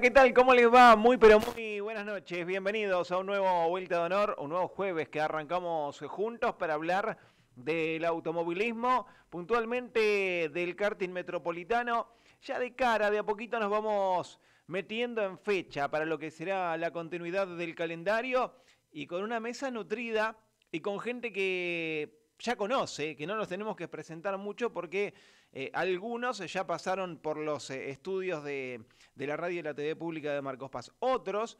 ¿qué tal? ¿Cómo les va? Muy, pero muy buenas noches. Bienvenidos a un nuevo Vuelta de Honor, un nuevo jueves que arrancamos juntos para hablar del automovilismo, puntualmente del karting metropolitano. Ya de cara, de a poquito nos vamos metiendo en fecha para lo que será la continuidad del calendario y con una mesa nutrida y con gente que ya conoce, que no nos tenemos que presentar mucho porque eh, algunos ya pasaron por los eh, estudios de, de, la radio y la TV pública de Marcos Paz. Otros,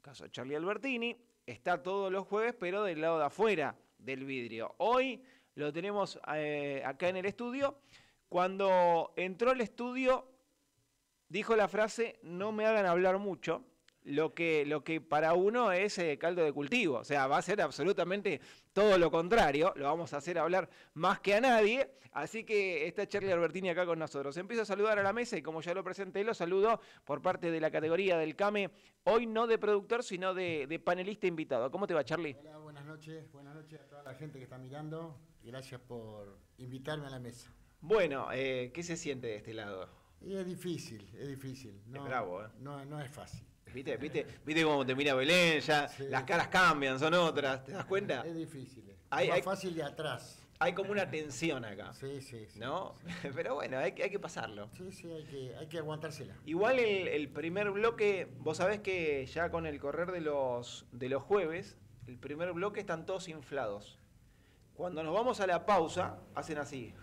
caso de Charlie Albertini, está todos los jueves, pero del lado de afuera del vidrio. Hoy lo tenemos eh, acá en el estudio. Cuando entró al estudio, dijo la frase, no me hagan hablar mucho lo que, lo que para uno es eh, caldo de cultivo. O sea, va a ser absolutamente todo lo contrario. Lo vamos a hacer hablar más que a nadie. Así que está Charlie Albertini acá con nosotros. Empiezo a saludar a la mesa y como ya lo presenté, lo saludo por parte de la categoría del CAME. Hoy no de productor, sino de, panelista invitado. ¿Cómo te va, Charlie? Hola, buenas noches. Buenas noches a toda la gente que está mirando. Gracias por invitarme a la mesa. Bueno, eh, ¿qué se siente de este lado? Y es difícil, es difícil. No, es bravo, ¿eh? No, no es fácil. ¿Viste, viste, viste cómo te mira Belén? Ya las caras cambian, son otras, ¿te das cuenta? Es difícil. Es hay, más fácil de atrás. Hay como una tensión acá. Sí, sí. sí ¿No? Pero bueno, hay, hay, que pasarlo. Sí, sí, hay que, hay que aguantársela. Igual el, el, primer bloque, vos sabés que ya con el correr de los, de los jueves, el primer bloque están todos inflados. Cuando nos vamos a la pausa, hacen así.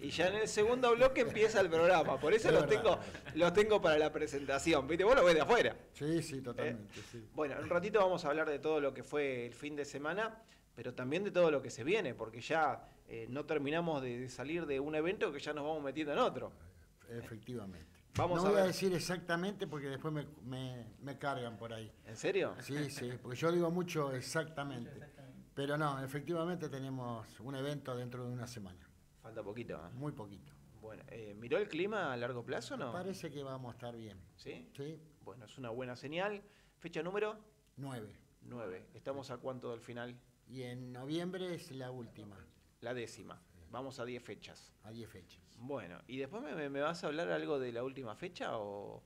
Y ya en el segundo bloque empieza el programa, por eso los tengo, los tengo para la presentación. ¿Viste? Vos lo ves de afuera. Sí, sí, totalmente. ¿Eh? Bueno, en un ratito vamos a hablar de todo lo que fue el fin de semana, pero también de todo lo que se viene, porque ya eh, no terminamos de salir de un evento que ya nos vamos metiendo en otro. Efectivamente. Vamos no voy a decir exactamente porque después me, me, cargan por ahí. ¿En serio? Sí, sí, porque yo digo mucho exactamente. Pero no, efectivamente tenemos un evento dentro de una semana. Falta poquito. ¿eh? Muy poquito. Bueno, eh, ¿miró el clima a largo plazo o no? Parece que vamos a estar bien. ¿Sí? Sí. Bueno, es una buena señal. ¿Fecha número? Nueve. Nueve. ¿Estamos a cuánto del final? Y en noviembre es la última. La décima. Vamos a diez fechas. A diez fechas. Bueno, ¿y después me, me, vas a hablar algo de la última fecha o...?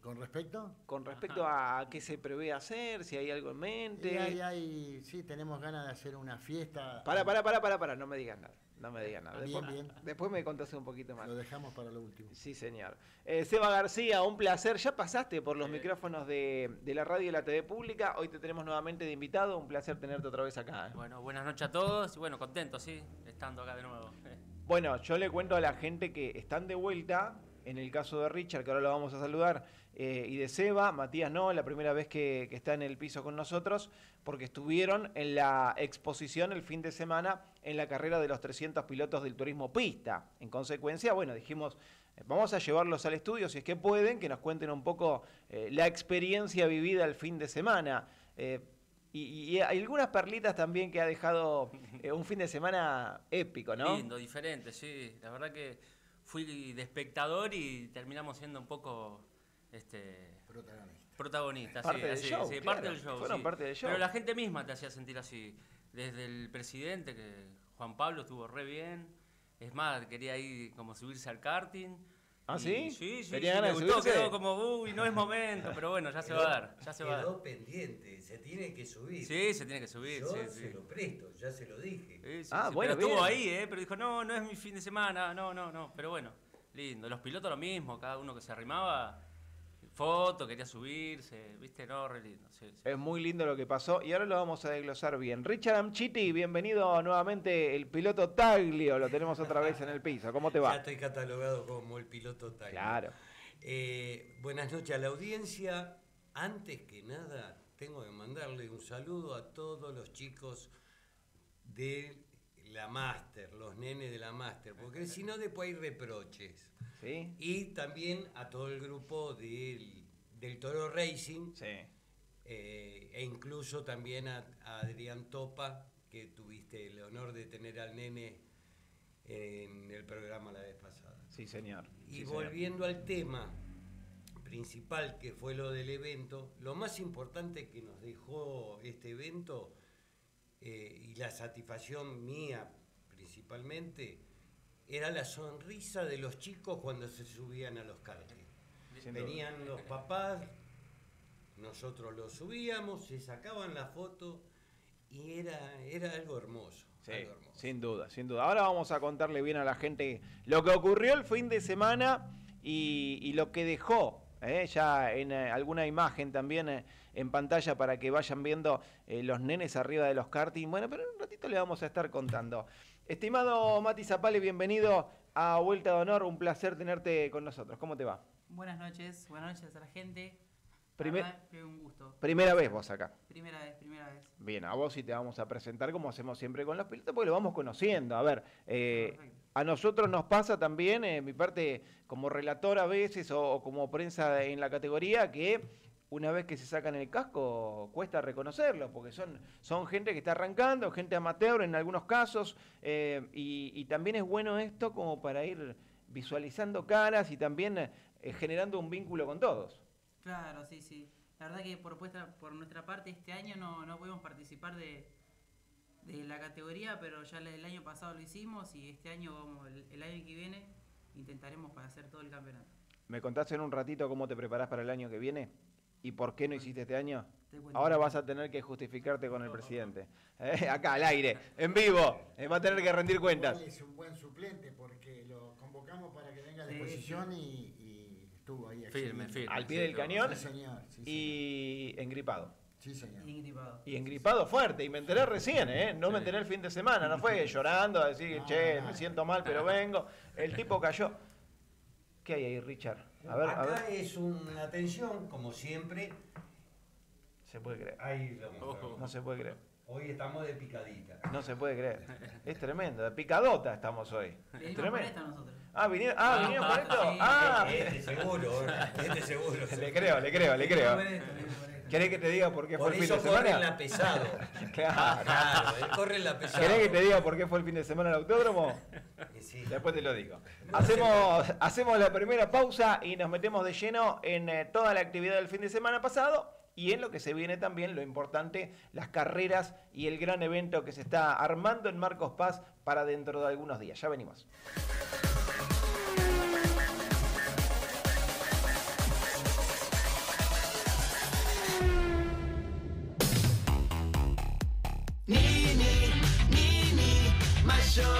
¿Con respecto? Con respecto a qué se prevé hacer, si hay algo en mente. hay, hay, sí, tenemos ganas de hacer una fiesta. Para, para, para, para, para, no me digas nada. No me digas nada. Después, bien, después me contaste un poquito más. Lo dejamos para lo último. Sí, señor. Eh, Seba García, un placer. Ya pasaste por los micrófonos de, la radio y la TV pública. Hoy te tenemos nuevamente de invitado. Un placer tenerte otra vez acá. ¿eh? Bueno, buenas noches a todos. Y bueno, contento, sí, estando acá de nuevo. Bueno, yo le cuento a la gente que están de vuelta en el caso de Richard, que ahora lo vamos a saludar, eh, y de Seba, Matías no, la primera vez que, está en el piso con nosotros, porque estuvieron en la exposición el fin de semana en la carrera de los 300 pilotos del turismo pista. En consecuencia, bueno, dijimos, eh, vamos a llevarlos al estudio, si es que pueden, que nos cuenten un poco eh, la experiencia vivida el fin de semana. Y, y, hay algunas perlitas también que ha dejado un fin de semana épico, ¿no? Lindo, diferente, sí. La verdad que fui de espectador y terminamos siendo un poco este protagonista. parte sí, del así, show, sí, parte del show. Fueron parte del show. Pero la gente misma te hacía sentir así. Desde el presidente, que Juan Pablo estuvo re bien. Es más, quería ir como subirse al karting. ¿Ah, sí? Sí, sí, Tenía ganas de subirse. quedó como, uy, no es momento, pero bueno, ya se va a dar, ya se va a dar. pendiente, se tiene que subir. Sí, se tiene que subir, Yo sí, se lo presto, ya se lo dije. ah, bueno, pero estuvo ahí, ¿eh? Pero dijo, no, no es mi fin de semana, no, no, no, pero bueno, lindo. Los pilotos lo mismo, cada uno que se arrimaba foto, quería subirse, viste, no, re lindo. Es muy lindo lo que pasó y ahora lo vamos a desglosar bien. Richard Amchiti, bienvenido nuevamente, el piloto Taglio, lo tenemos otra vez en el piso, ¿cómo te va? Ya estoy catalogado como el piloto Taglio. Claro. Eh, buenas noches a la audiencia. Antes que nada, tengo que mandarle un saludo a todos los chicos de la máster, los nenes de la máster, porque si no después hay reproches. ¿Sí? Y también a todo el grupo del, Toro Racing. Sí. Eh, e incluso también a, Adrián Topa, que tuviste el honor de tener al nene en el programa la vez pasada. Sí, señor. Y volviendo al tema principal que fue lo del evento, lo más importante que nos dejó este evento eh, y la satisfacción mía principalmente era la sonrisa de los chicos cuando se subían a los duda. Venían los papás, nosotros los subíamos, se sacaban la foto y era, era algo hermoso. Sí, sin duda, sin duda. Ahora vamos a contarle bien a la gente lo que ocurrió el fin de semana y, y lo que dejó. ¿Eh? Ya en eh, alguna imagen también eh, en pantalla para que vayan viendo los nenes arriba de los karting. Bueno, pero en un ratito le vamos a estar contando. Estimado Mati Zapale, bienvenido a Vuelta de Honor. Un placer tenerte con nosotros. ¿Cómo te va? Buenas noches, buenas noches a la gente. Primer- un gusto. Primera vez vos acá. Primera vez, primera vez. Bien, a vos sí te vamos a presentar como hacemos siempre con los pilotos, porque lo vamos conociendo. A ver, eh. A nosotros nos pasa también, en mi parte como relator a veces o, como prensa en la categoría, que una vez que se sacan el casco cuesta reconocerlo, porque son, son gente que está arrancando, gente amateur en algunos casos, eh, y, y también es bueno esto como para ir visualizando caras y también eh, generando un vínculo con todos. Claro, sí, sí. La verdad que por, puesta- por nuestra parte este año no, no pudimos participar de, de la categoría, pero ya el año pasado lo hicimos y este año, vamos, el, el año que viene, intentaremos para hacer todo el campeonato. ¿Me contás en un ratito cómo te preparás para el año que viene? ¿Y por qué no hiciste este año? Ahora vas a tener que justificarte con el presidente. Eh, Acá, al aire, en vivo. Eh, va a tener que rendir cuentas. Es un buen suplente porque lo convocamos para que venga a la exposición y, y estuvo ahí. Firme, firme. Al pie del cañón Sí, señor. Sí, y engripado. Sí, señor. Ingripado. Y engripado fuerte. Y me enteré recién, ¿eh? No me enteré el fin de semana. No fue llorando a decir, No, che, no. me siento mal, pero vengo. El tipo cayó. ¿Qué hay ahí, Richard? A ver, a Acá ver. es una atención, como siempre. Se puede creer. Ahí lo mostramos. No se puede creer. Hoy estamos de picadita. No se puede creer. Es tremendo. De picadota estamos hoy. Por Tremendo. nosotros. Ah, vinieron, ah, vinieron por esto. Sí. Ah, Este seguro, este seguro. le creo, le creo, le creo. Por por. ¿Querés que te diga por qué fue Por el fin eso de semana? la pesado. Claro. Claro, él corre la pesado. ¿Querés que te diga por qué fue el fin de semana el autódromo? Sí. Después te lo digo. Hacemos, hacemos la primera pausa y nos metemos de lleno en eh, toda la actividad del fin de semana pasado y en lo que se viene también, lo importante, las carreras y el gran evento que se está armando en Marcos Paz para dentro de algunos días. Ya venimos.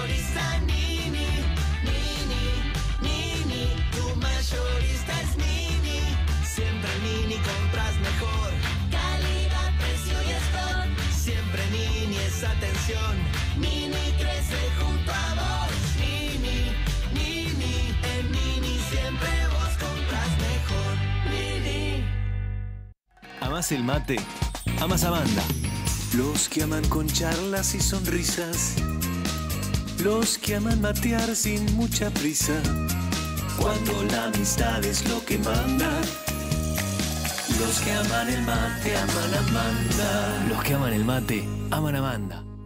Mayorista Nini, Nini, Nini, tu mayorista es Nini. Siempre Nini compras mejor. Calidad, precio y stock. Siempre Nini es atención. Nini crece junto a vos. Nini, Nini, en Nini siempre vos compras mejor. Nini. ¿Amas el mate? ¿Amas a banda? Los que aman con charlas y sonrisas. Los que aman matear sin mucha prisa. Cuando la amistad es lo que manda. Los que aman el mate aman a Amanda. Los que aman el mate aman a Amanda.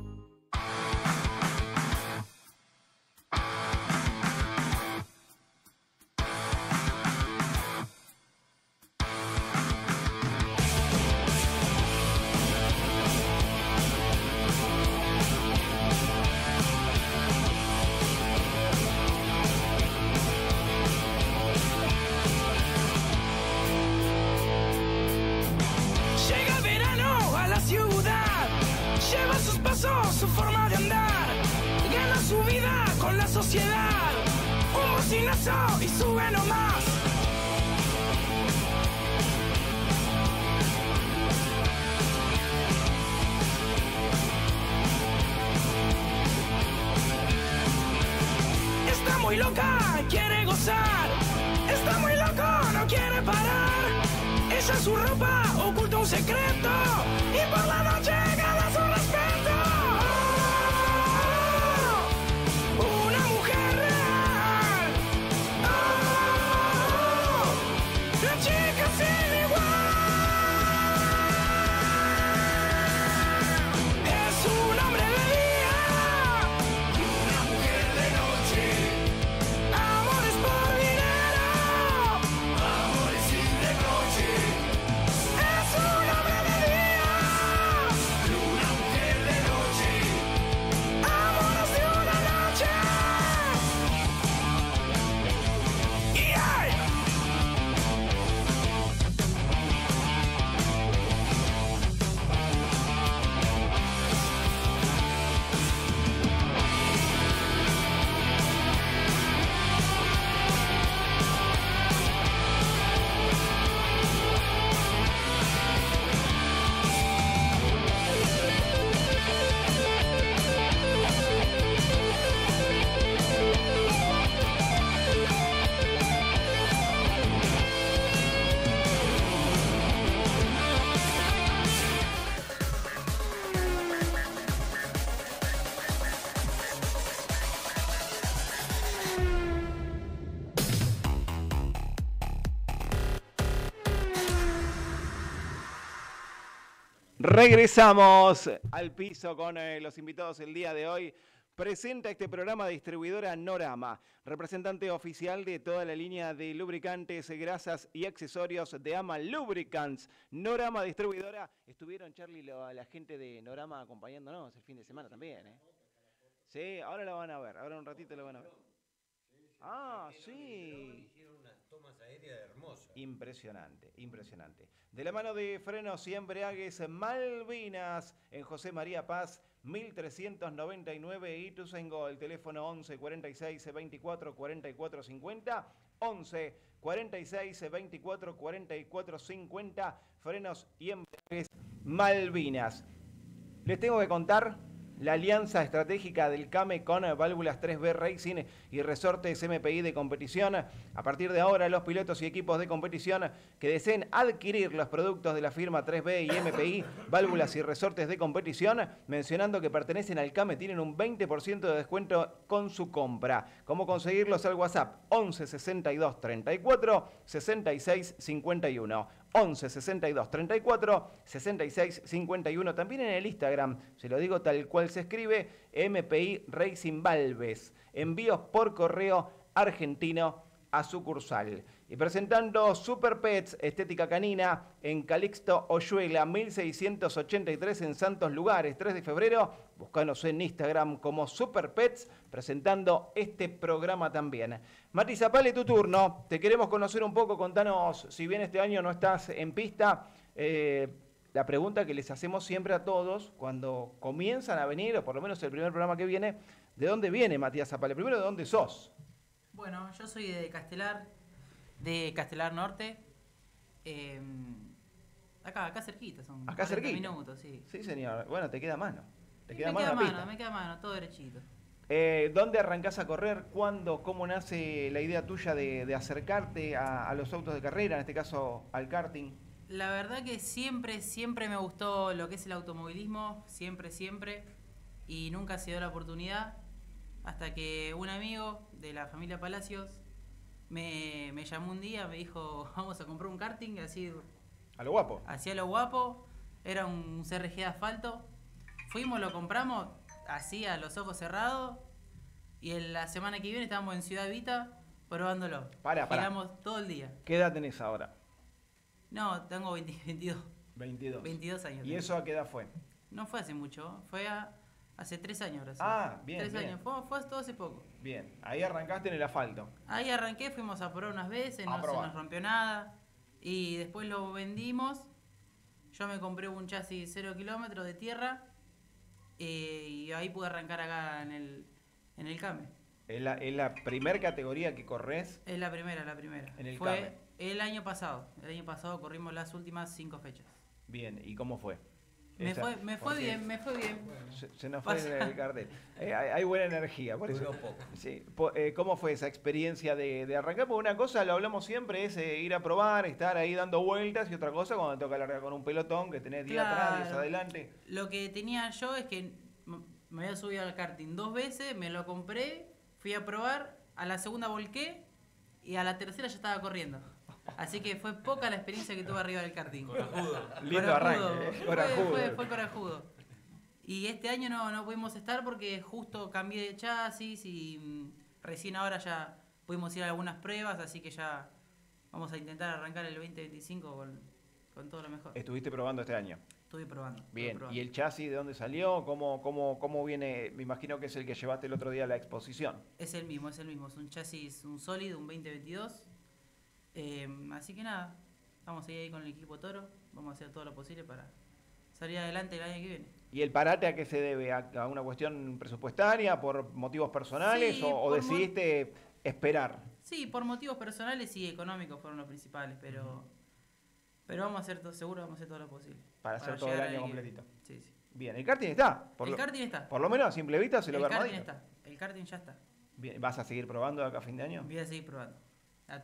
Regresamos al piso con eh, los invitados el día de hoy. Presenta este programa distribuidora Norama, representante oficial de toda la línea de lubricantes, grasas y accesorios de Ama Lubricants. Norama distribuidora. Estuvieron, Charlie, la gente de Norama acompañándonos el fin de semana también. ¿eh? Sí, ahora lo van a ver, ahora un ratito lo van a ver. Ah, sí. Tomas aéreas hermosas. Impresionante, impresionante. De la mano de frenos y embriagues Malvinas en José María Paz, 1399 y Tusengo, el teléfono 11 46 24 44 50, 11 46 24 44 50, frenos y embriagues Malvinas. Les tengo que contar la alianza estratégica del CAME con válvulas 3B Racing y resortes MPI de competición. A partir de ahora, los pilotos y equipos de competición que deseen adquirir los productos de la firma 3B y MPI, válvulas y resortes de competición, mencionando que pertenecen al CAME, tienen un 20% de descuento con su compra. ¿Cómo conseguirlos? Al WhatsApp 11 62 34 66 51. 11 62 34 66 51. También en el Instagram, se lo digo tal cual se escribe, MPI Racing Valves. Envíos por correo argentino a sucursal. Y presentando Super Pets Estética Canina en Calixto Oyuela 1683 en Santos Lugares, 3 de febrero. Búscanos en Instagram como Super Pets presentando este programa también. Mati Zapale, tu turno. Te queremos conocer un poco, contanos, si bien este año no estás en pista, eh, la pregunta que les hacemos siempre a todos cuando comienzan a venir, o por lo menos el primer programa que viene, ¿de dónde viene Matías Zapale? Primero, ¿de dónde sos? Bueno, yo soy de Castelar, de Castelar Norte. eh, acá, acá cerquita, son Acá 40 cerquita. minutos, sí. Sí, señor. Bueno, te queda mano. Te queda me mano queda mano, pista. me queda mano, todo derechito. Eh, ¿Dónde arrancás a correr? ¿Cuándo? ¿Cómo nace la idea tuya de, de acercarte a, a los autos de carrera, en este caso al karting? La verdad que siempre, siempre me gustó lo que es el automovilismo, siempre, siempre, y nunca se dio la oportunidad hasta que un amigo de la familia Palacios me, me llamó un día, me dijo, vamos a comprar un karting, así, A lo guapo. hacía lo guapo, era un CRG de asfalto, fuimos, lo compramos, así a los ojos cerrados, y en la semana que viene estábamos en Ciudad Vita probándolo. Pará, pará. Giramos todo el día. ¿Qué edad tenés ahora? No, tengo 20 22, 22. 22 años. ¿Y tengo. eso a qué edad fue? No fue hace mucho, fue a- hace tres años sí. Ah, bien, Tres bien. años, fue, fue todo hace poco. Bien, ahí arrancaste en el asfalto. Ahí arranqué, fuimos a probar unas veces, A no se nos rompió nada. Y después lo vendimos. Yo me compré un chasis 0 kilómetros de tierra. Eh, y ahí pude arrancar acá en el, en el CAME. Es la, es la primer categoría que corres. Es la primera, la primera. En el fue CAME. el año pasado. El año pasado corrimos las últimas cinco fechas. Bien, ¿y cómo fue? Me fue, me fue bien, me fue bien. Se, se nos fue Pasa. el, el cartel. Eh, hay, hay buena energía, por eso. Poco. Sí. Eh, ¿Cómo fue esa experiencia de, de arrancar? Porque una cosa, lo hablamos siempre, es eh, ir a probar, estar ahí dando vueltas, y otra cosa cuando te toca largar con un pelotón que tenés 10 atrás, 10 Claro. adelante. Lo que tenía yo es que me había subido al karting dos veces, me lo compré, fui a probar, a la segunda volqué y a la tercera ya estaba corriendo. Así que fue poca la experiencia que tuve arriba del karting. Lindo Corajudo, arranque, eh, fue- corajudo. Fue, fue corajudo. Y este año no, no pudimos estar porque justo cambié de chasis y mm, recién ahora ya pudimos ir a algunas pruebas, así que ya vamos a intentar arrancar el 2025 con, con todo lo mejor. Estuviste probando este año. Estuve probando. estuve Bien, probando. ¿y el chasis de dónde salió? ¿Cómo, cómo, ¿Cómo viene? Me imagino que es el que llevaste el otro día a la exposición. Es el mismo, es el mismo. Es un chasis, un sólido, un 2022. Eh, así que nada, vamos a ir ahí con el equipo Toro. Vamos a hacer todo lo posible para salir adelante el año que viene. ¿Y el parate a qué se debe? ¿A, a una cuestión presupuestaria, por motivos personales Sí, o, decidiste esperar? Sí, por motivos personales y económicos fueron los principales, pero pero vamos a hacer todo, seguro vamos a hacer todo lo posible. Para hacer todo el año que- completito. Sí, sí. Bien, el karting está. Por, el lo, karting está. por lo menos a simple vista se lo el ve karting armadito. está. El karting ya está. Bien, ¿Vas a seguir probando acá a fin de año? Voy a seguir probando.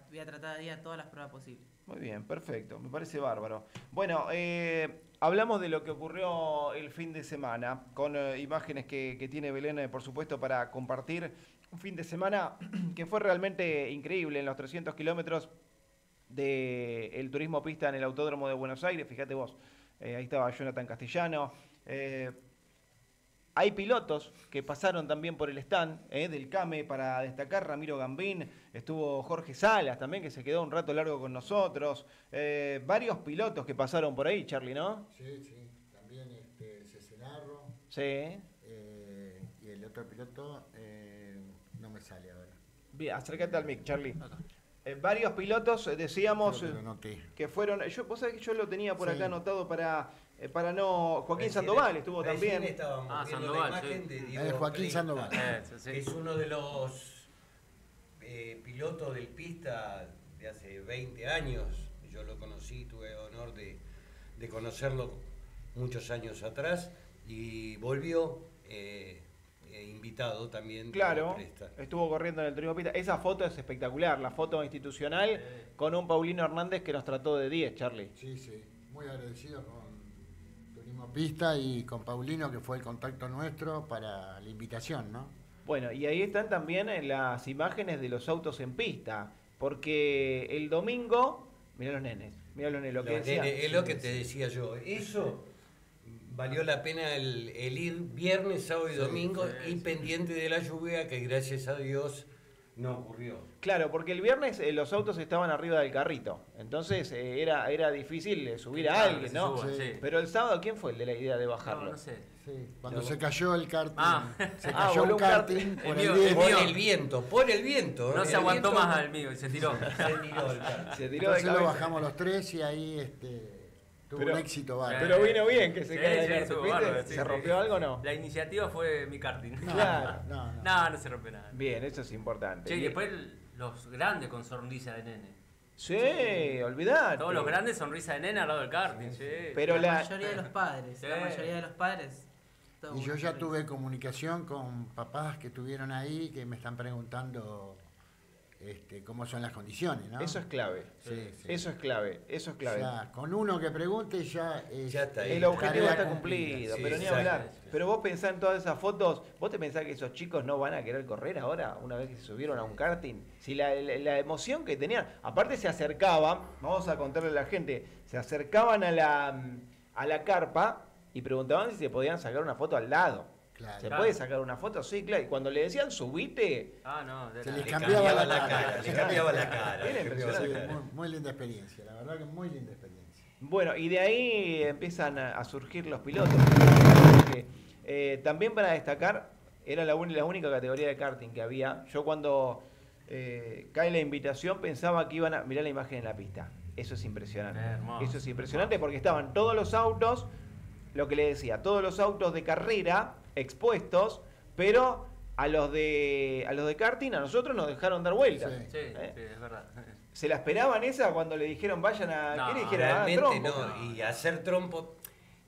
Voy a tratar de ir a todas las pruebas posibles. Muy bien, perfecto, me parece bárbaro. Bueno, eh, hablamos de lo que ocurrió el fin de semana, con eh, imágenes que, tiene Belén, eh, por supuesto, para compartir. Un fin de semana que fue realmente increíble en los 300 kilómetros del turismo pista en el Autódromo de Buenos Aires. Fíjate vos, ahí estaba Jonathan Castellano. Hay pilotos que pasaron también por el stand eh, del CAME para destacar. Ramiro Gambín, estuvo Jorge Salas también, que se quedó un rato largo con nosotros. Eh, varios pilotos que pasaron por ahí, Charlie, ¿no? Sí, sí. También este, Cesenarro Sí. eh, y el otro piloto eh, no me sale ahora. Bien, acércate al mic, Charlie. Eh, varios pilotos, decíamos, que lo noté. que fueron. Yo, vos sabés que yo lo tenía por Sí. acá anotado para, eh, para no. Joaquín Recién- Sandoval estuvo recién también. estábamos Ah, viendo Sandoval, la imagen sí. de Eh, Diego Joaquín Sandoval. Que es uno de los eh, pilotos del pista de hace 20 años. Yo lo conocí, tuve el honor de, de conocerlo muchos años atrás y volvió eh, eh, invitado también. de Claro, estuvo corriendo en el turismo pista. Esa foto es espectacular, la foto institucional con un Paulino Hernández que nos trató de 10, Charlie. Sí, sí. Muy agradecido con Turismo Pista y con Paulino, que fue el contacto nuestro para la invitación, ¿no? Bueno, y ahí están también las imágenes de los autos en pista, porque el domingo, mirá los nenes, mirá los nenes, lo que Los decía. nenes, es lo que te decía yo. Eso valió la pena el, el ir viernes, sábado y domingo y pendiente de la lluvia que gracias a Dios no ocurrió. Claro, porque el viernes eh, los autos estaban arriba del carrito, entonces eh, era, era difícil eh, subir a alguien, ¿no? suba, Sí. sí. Pero el sábado, ¿quién fue el de la idea de No, bajarlo? no sé. Sí. Cuando Yo- se cayó el karting, Ah. se Ah, cayó voló un karting karting. por El el mío, el viento. Por el viento, por el viento. No el se aguantó viento más al mío y se tiró. Se tiró el carro. Se tiró de Entonces lo bajamos los tres y ahí este, tuvo Pero- un éxito bárbaro. Pero vino bien que se Sí, caiga el sí, sí, ¿Se sí. rompió algo o no? La iniciativa fue mi karting. No, Claro. no, no. No, no se rompió nada. Bien, eso es importante. Che, y después los grandes con sonrisa de nene. Sí, olvidate. Todos los grandes sonrisa de nene al lado del karting, sí. Pero la, la... mayoría de los padres, la Sí. mayoría de los padres. Y yo ya tuve comunicación con papás que estuvieron ahí que me están preguntando este, cómo son las condiciones, ¿no? Eso es clave. Sí, sí. Eso es clave, eso es O clave. sea, con uno que pregunte ya es Ya está ahí. El objetivo está cumplido, Sí, pero ni hablar. Pero vos pensás en todas esas fotos, vos te pensás que esos chicos no van a querer correr ahora, una vez que se subieron a un karting. Si la, la- la emoción que tenían, aparte se acercaban, vamos a contarle a la gente, se acercaban a la, a la carpa y preguntaban si se podían sacar una foto al lado. Claro. ¿Se puede sacar una foto? Sí, claro. Y cuando le decían subite, Ah, no, de Se la- les Le cambiaba la cara. Le cambiaba la cara. Era muy, muy linda experiencia, la verdad que muy linda experiencia. Bueno, y de ahí empiezan a, a surgir los pilotos. Porque, eh, también para destacar, era la, única categoría de karting que había. Yo cuando eh, cae la invitación pensaba que iban a mirar la imagen en la pista. Eso es impresionante. Hermoso. Eso es impresionante porque estaban todos los autos, lo que le decía, todos los autos de carrera expuestos, pero a los de a los de karting a nosotros nos dejaron dar vueltas. Sí. Sí, ¿Eh? sí, es verdad. ¿Se la esperaban esa cuando le dijeron vayan a... No, ¿Qué le dijeron? Ah, Realmente trompo. no. Y hacer trompo.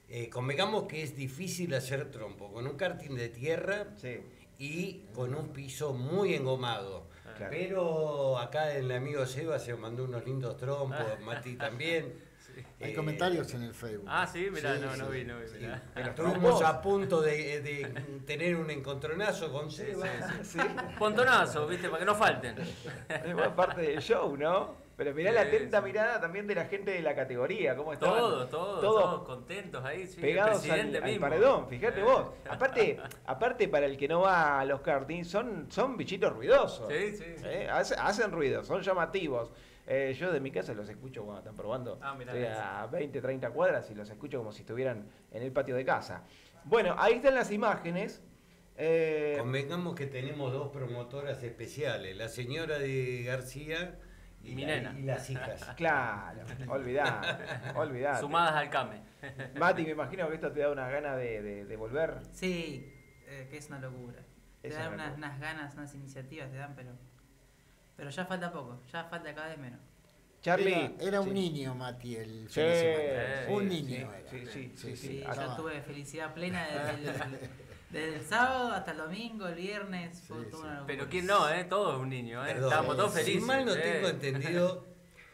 eh, convengamos que es difícil hacer trompo con un karting de tierra Sí. y con un piso muy engomado. Claro. Pero acá el amigo Seba se mandó unos lindos trompos, Mati también. Hay Eh, comentarios en el Facebook. Ah, sí, mirá, Sí, no, no vi, no vi. sí. mirá. Estuvimos a punto de, de tener un encontronazo con Seba. Sí. Pontonazo, viste, para que no falten. Es parte del show, ¿no? Pero mirá la atenta sí. mirada también de la gente de la categoría, cómo estaban. Todos, todos, todos todos contentos ahí, sí. pegados el al, presidente al mismo. paredón, fíjate Eh. vos. Aparte, aparte para el que no va a los kartings, son, son bichitos ruidosos. Sí, sí. Eh, hace- hacen ruido, son llamativos. Eh, yo de mi casa los escucho cuando están probando. Ah, mirá Estoy a 20, 30 cuadras y los escucho como si estuvieran en el patio de casa. Bueno, ahí están las imágenes. Eh, Convengamos que tenemos dos promotoras especiales, la señora de García y, Mi la- nena. y las hijas. claro, olvidá, olvidá. Sumadas al CAME. Mati, me imagino que esto te da una gana de, de- de volver. Sí, eh, que es una locura. Te dan unas ganas, unas iniciativas, te dan, pero. Pero ya falta poco, ya falta cada vez menos. Charlie. Era, era un sí. niño, Mati, el Sí, sí, un niño sí, era. sí, sí, sí, sí. Sí, yo tuve felicidad plena desde el, desde el sábado hasta el domingo, el viernes, fue una. Pero quién no, ¿eh? Todo es un niño, ¿eh? Perdón, Estábamos todos Si felices. mal no eh. tengo entendido,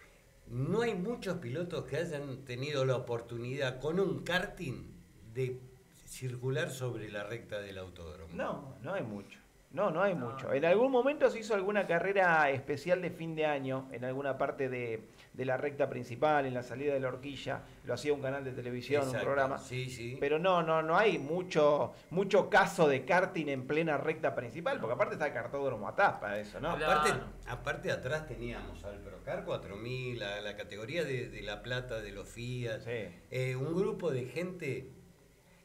no hay muchos pilotos que hayan tenido la oportunidad con un karting de circular sobre la recta del autódromo. No, no hay mucho. No, no hay mucho. En algún momento se hizo alguna carrera especial de fin de año, en alguna parte de, de la recta principal, en la salida de la horquilla. Lo hacía un canal de televisión, un programa. Sí, sí. Pero no, no, no hay mucho, mucho caso de karting en plena recta principal, porque aparte está el cartódromo atrás para eso, ¿no? Claro. Aparte, aparte atrás teníamos al Procar 4000, la, la categoría de, de La Plata, de los Fiat, Sí. eh, un grupo de gente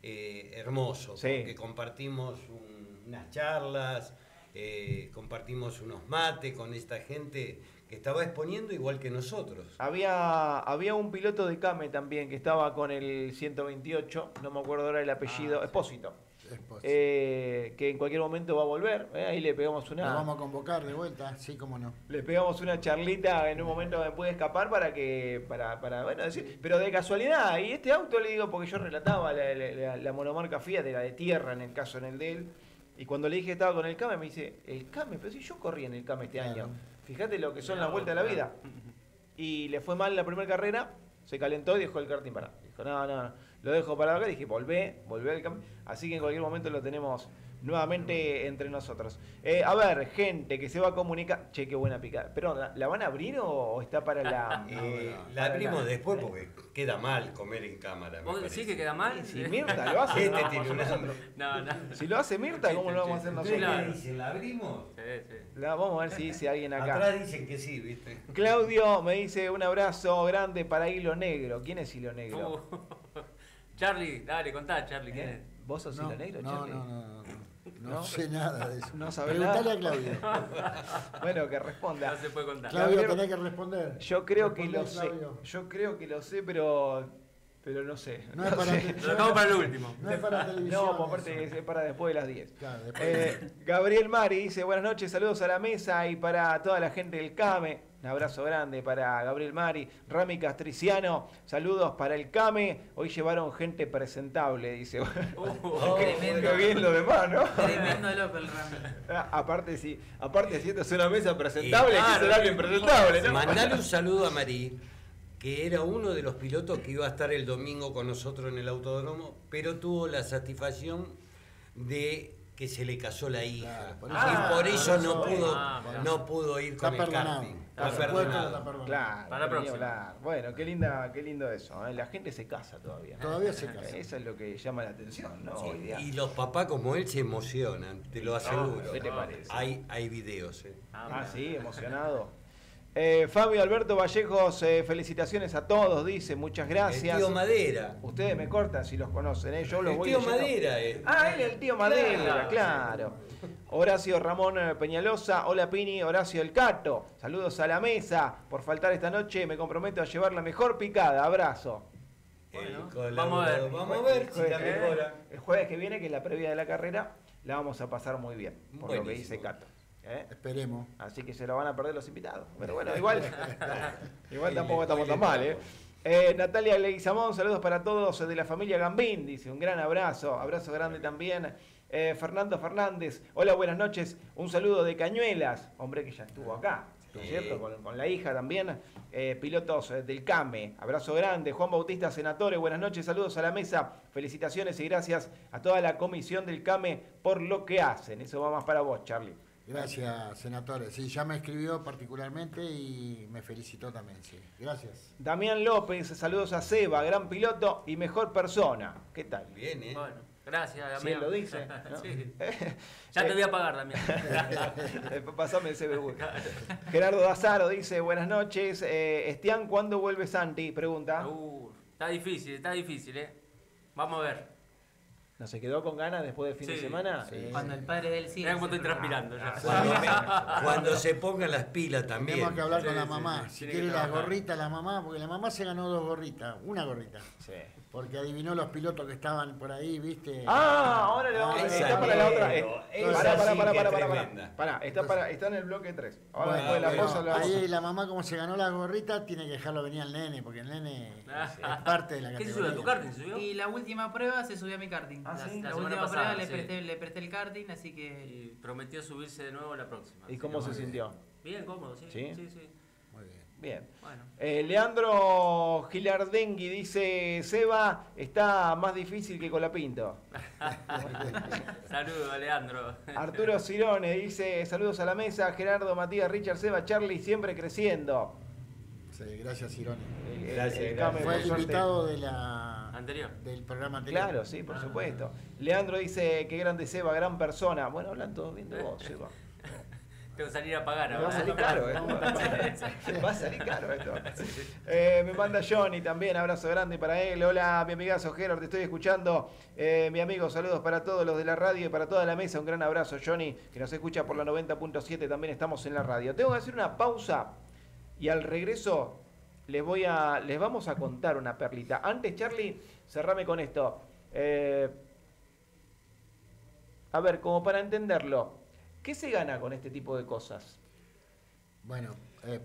eh, hermoso, Sí. porque compartimos un- unas charlas, eh, compartimos unos mates con esta gente que estaba exponiendo igual que nosotros. Había, había un piloto de Came también que estaba con el 128, no me acuerdo ahora el apellido, Espósito, Es posible. eh, que en cualquier momento va a volver. eh, ahí le pegamos Lo una, vamos a convocar de vuelta, sí, cómo no. le pegamos una charlita en un momento me puede escapar para que, para, para bueno, decir, pero de casualidad, y este auto le digo, porque yo relataba la, la- la- la monomarca Fiat, de la de tierra en el caso en el de él, y cuando le dije que estaba con el Came, me dice, el Came, pero si yo corrí en el Came este Claro. año, fíjate lo que son las vueltas de la vida. Y le fue mal la primera carrera, se calentó y dejó el karting para. Dijo, no, no, no, lo dejo para acá. Dije, volvé, volvé al Came. Así que en cualquier momento lo tenemos nuevamente entre nosotros. Eh, a ver, gente que se va a comunicar. Che, qué buena picada. Pero, ¿la, la van a abrir o está para la.? Eh, para la abrimos después porque queda mal comer en cámara. me ¿Vos decís parece. que queda mal? Si Mirta lo hace. Este no, tiene un hambre. No, no. Si lo hace Mirta, ¿cómo lo vamos a hacer ¿Ustedes nosotros? qué dicen? ¿La abrimos? Sí, sí. La, vamos a ver si dice alguien acá. Atrás dicen que sí, ¿viste? Claudio me dice un abrazo grande para Hilo Negro. ¿Quién es Hilo Negro? Uh, Charlie, dale, contá, Charlie, ¿quién ¿Eh? es? ¿Vos sos No, Hilo Negro, no, Charlie? no, no, no, no. Sé nada de eso. No sabés Preguntale nada. a Claudio. Bueno, que responda. No se puede contar. Claudio, tenés que responder. Yo creo que lo sé. Yo creo que lo sé, pero pero no sé. No es para, sé. Lo dejamos para el último. No es para televisión. No, aparte es para después de las 10. Claro, después- Eh, Gabriel Mari dice, buenas noches, saludos a la mesa y para toda la gente del CAME. Un abrazo grande para Gabriel Mari. Rami Castriciano, saludos para el CAME. Hoy llevaron gente presentable, dice. Uh, Qué bien lo demás, ¿no? Tremendo loco el Rami. Ah, aparte, sí, aparte si esta es una mesa presentable, que claro, alguien presentable, ¿no? Mandale un saludo a Marí, que era uno de los pilotos que iba a estar el domingo con nosotros en el autódromo, pero tuvo la satisfacción de que se le casó la hija. Claro, por y eso- por eso no pudo, Ah, no pudo ir Está con el perdonado. karting. Perdonado. Claro, Para la próxima. hablar. Bueno, qué linda, qué lindo eso. ¿eh? La gente se casa todavía. Todavía se casa. Eso es lo que llama la atención, ¿no? Hoy día. Y los papás como él se emocionan, te lo aseguro. ¿Qué te parece? Hay, hay videos. eh. Ah, sí, emocionado. Eh, Fabio Alberto Vallejos, eh, felicitaciones a todos, dice, muchas gracias. El tío Madera. Ustedes me cortan si los conocen, ¿eh? yo los El voy tío leyendo. Madera. eh. Ah, él, el tío Madera, Claro. claro. Horacio Ramón eh, Peñalosa, hola Pini, Horacio El Cato, saludos a la mesa. Por faltar esta noche me comprometo a llevar la mejor picada, abrazo. El Bueno, vamos a ver. Vamos a ver si la Eh, mejora. El jueves que viene, que es la previa de la carrera, la vamos a pasar muy bien, por lo que dice Cato. ¿eh? Esperemos. Así que se lo van a perder los invitados. Pero bueno, igual, igual tampoco estamos tan mal, ¿eh? Eh, Natalia Leguizamón, saludos para todos de la familia Gambín, dice, un gran abrazo, abrazo grande también. Eh, Fernando Fernández, hola, buenas noches, un saludo de Cañuelas, hombre que ya estuvo acá, ¿no es Sí. cierto? Con, con la hija también, eh, pilotos eh, del CAME, abrazo grande. Juan Bautista Senatore, buenas noches, saludos a la mesa, felicitaciones y gracias a toda la comisión del CAME por lo que hacen. Eso va más para vos, Charlie. Gracias, senadores. Sí, ya me escribió particularmente y me felicitó también, sí. Gracias. Damián López, saludos a Seba, gran piloto y mejor persona. ¿Qué tal? Bien, ¿eh? Bueno, gracias, Si Damián. él lo dice. ¿no? Sí. Ya te voy a pagar, Damián. Después Pasame el CBU. Gerardo Dazaro dice, buenas noches. Eh, Estián, ¿cuándo vuelve Santi? Pregunta. Uh, está difícil, está difícil, ¿eh? Vamos a ver. ¿No se quedó con ganas después del fin de Sí, semana? sí. Eh, Cuando el padre de él cómo estoy transpirando ya. Cuando, cuando se pongan las pilas también. Tenemos que hablar Sí, con la sí, mamá. sí, si tiene quiere las gorritas, la mamá, porque la mamá se ganó dos gorritas, una gorrita. sí. Porque adivinó los pilotos que estaban por ahí, ¿viste? Ah, ahora le vamos a Esa Está para la otra. Pará, pará, pará, pará, pará, pará. está, para, está en el bloque 3. Ahora Bueno, después de la cosa lo vamos a- ahí la mamá como se ganó las gorritas, tiene que dejarlo venir al nene, porque el nene es, es parte de la ¿Qué se categoría. subió a tu karting? Y la última prueba se subió a mi karting. Ah, la, sí, la la última pasada, prueba le, presté, le presté el karting, así que. Y prometió subirse de nuevo la próxima. ¿Y cómo se sintió? Bien, cómodo, sí. ¿Sí? Sí, sí. Bien. Bueno. Eh, Leandro Gilardengui dice, Seba, está más difícil que Colapinto. Saludos, Leandro. Arturo Cirone dice, saludos a la mesa, Gerardo, Matías, Richard, Seba, Charlie, siempre creciendo. Sí, gracias, Irone. El- el- Gracias, el gracias. Came, Fue el invitado de la, Anterior. del programa anterior. Claro, sí, por supuesto. Leandro dice, qué grande Seba, gran persona. Bueno, hablan todos bien de vos, Seba. Que salir a pagar ahora. va a salir caro esto. Va a salir caro esto. Eh, me manda Johnny también, abrazo grande para él. Hola, mi amigazo Gerard, te estoy escuchando. Eh, mi amigo, saludos para todos los de la radio y para toda la mesa. Un gran abrazo, Johnny, que nos escucha por la 90.7. También estamos en la radio. Tengo que hacer una pausa y al regreso les voy a, les vamos a contar una perlita. Antes, Charlie, cerrame con esto. Eh, a ver, como para entenderlo, ¿qué se gana con este tipo de cosas? Bueno, eh,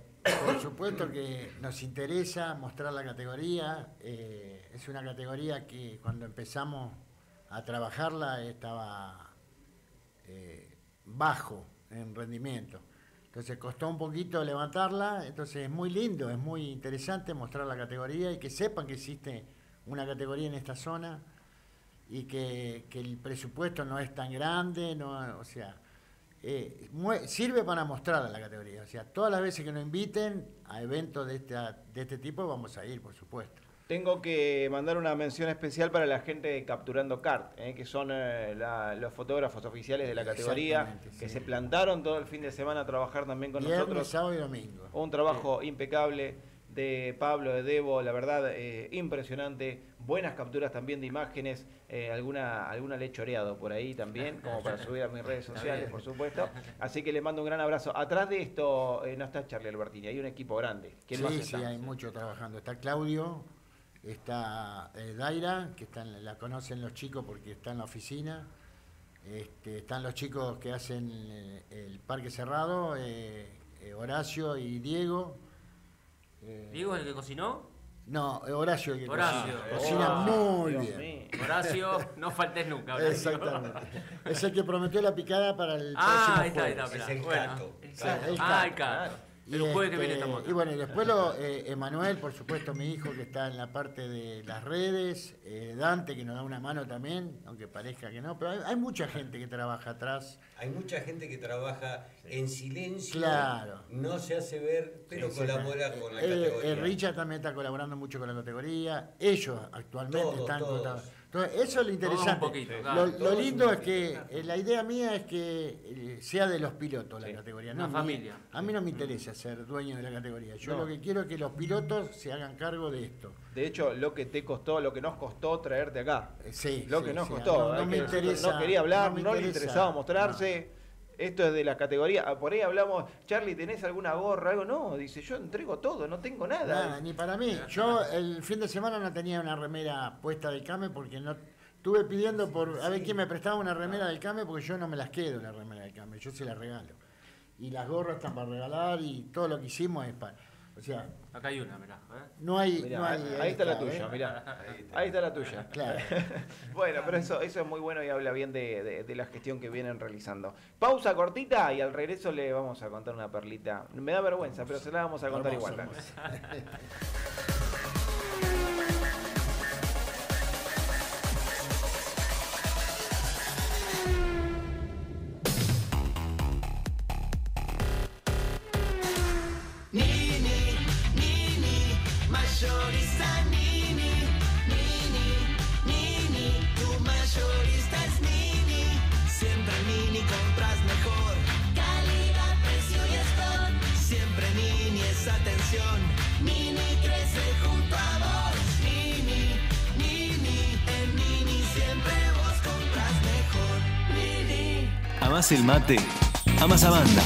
por supuesto que nos interesa mostrar la categoría. eh, es una categoría que cuando empezamos a trabajarla estaba eh, bajo en rendimiento. Entonces costó un poquito levantarla, entonces es muy lindo, es muy interesante mostrar la categoría y que sepan que existe una categoría en esta zona y que, que el presupuesto no es tan grande, no, o sea, eh, sirve para mostrar a la categoría. O sea, todas las veces que nos inviten a eventos de, esta, de este tipo vamos a ir, por supuesto. Tengo que mandar una mención especial para la gente de Capturando Cart, eh, que son eh, la- los fotógrafos oficiales de la categoría, que sí. se plantaron todo el fin de semana a trabajar también con Viernes, nosotros. sábado y domingo. Un trabajo impecable de Pablo, de Debo, la verdad, eh, impresionante. Buenas capturas también de imágenes, eh, alguna, alguna le he choreado por ahí también, como para subir a mis redes sociales, por supuesto. Así que le mando un gran abrazo. Atrás de esto eh, no está Charlie Albertini, hay un equipo grande. ¿Quién más Sí, sí, está? hay mucho trabajando. Está Claudio, está eh, Daira, que está en- la conocen los chicos porque está en la oficina. Este, están los chicos que hacen el parque cerrado, Horacio y Diego. Eh, ¿Diego es el que cocinó? No, eh, Horacio el que Horacio. cocina. Cocina Oh, muy Dios bien. mío. Horacio, no faltes nunca. Horacio. Exactamente. Es el que prometió la picada para el Ah, próximo ahí está, ahí está. jueves. esperá. Es el Bueno. Cato. Ah, el Cato. Cato. Y, El jueves que este, viene estamos acá. y bueno, y después lo, eh, Emanuel, por supuesto, mi hijo que está en la parte de las redes, eh, Dante que nos da una mano también, aunque parezca que no, pero hay, hay mucha gente que trabaja atrás. Hay mucha gente que trabaja en silencio, Claro. no se hace ver, pero Sí, sí. colabora con la Eh, categoría. eh, Richard también está colaborando mucho con la categoría. Ellos actualmente Todos, están todos. Entonces, eso es lo interesante. un poquito, lo, claro. lo Todos lindo un es que eh, la idea mía es que eh, sea de los pilotos la Sí. categoría. Una no familia. A mí no me interesa ser dueño de la categoría. Yo No. lo que quiero es que los pilotos se hagan cargo de esto. De hecho, lo que te costó, lo que nos costó traerte acá. Eh, Sí, Lo sí, que nos sí. costó. No, me interesa. no quería hablar, no, le interesa, interesaba mostrarse. Esto es de la categoría. ah, Por ahí hablamos, Charlie, ¿tenés alguna gorra? Algo. No, dice, yo entrego todo, no tengo nada. Nada, ni para mí. Yo el fin de semana no tenía una remera puesta del CAME porque no estuve pidiendo por a ver quién me prestaba una remera del CAME porque yo no me las quedo la remera del CAME, yo se las regalo. Y las gorras están para regalar y todo lo que hicimos es para. O sea, Acá hay una, mirá. ¿eh? no hay. Mirá, no hay ahí, está la está, tuya, ¿eh? mirá. Ahí está la tuya. Claro. Bueno, pero eso, eso es muy bueno y habla bien de, de- de la gestión que vienen realizando. Pausa cortita y al regreso le vamos a contar una perlita. Me da vergüenza, pero se la vamos a contar Hermoso, igual. mate, amas a banda.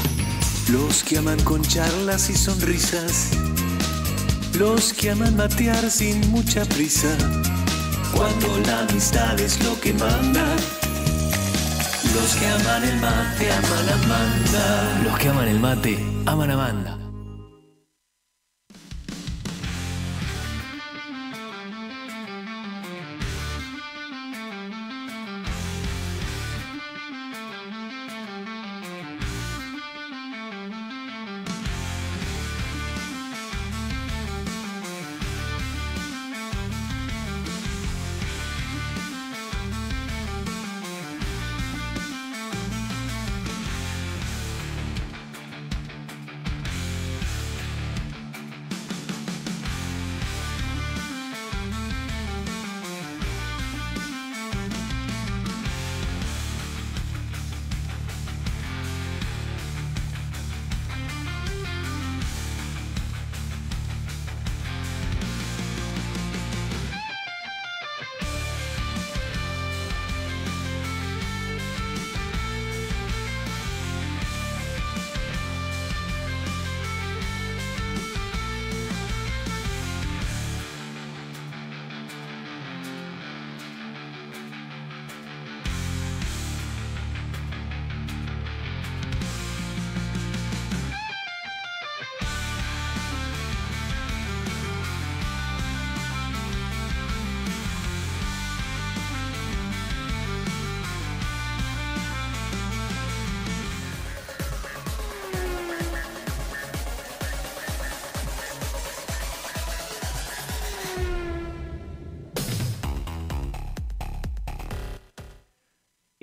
Los que aman con charlas y sonrisas. Los que aman matear sin mucha prisa. Cuando la amistad es lo que manda. Los que aman el mate, aman a banda. Los que aman el mate, aman a banda.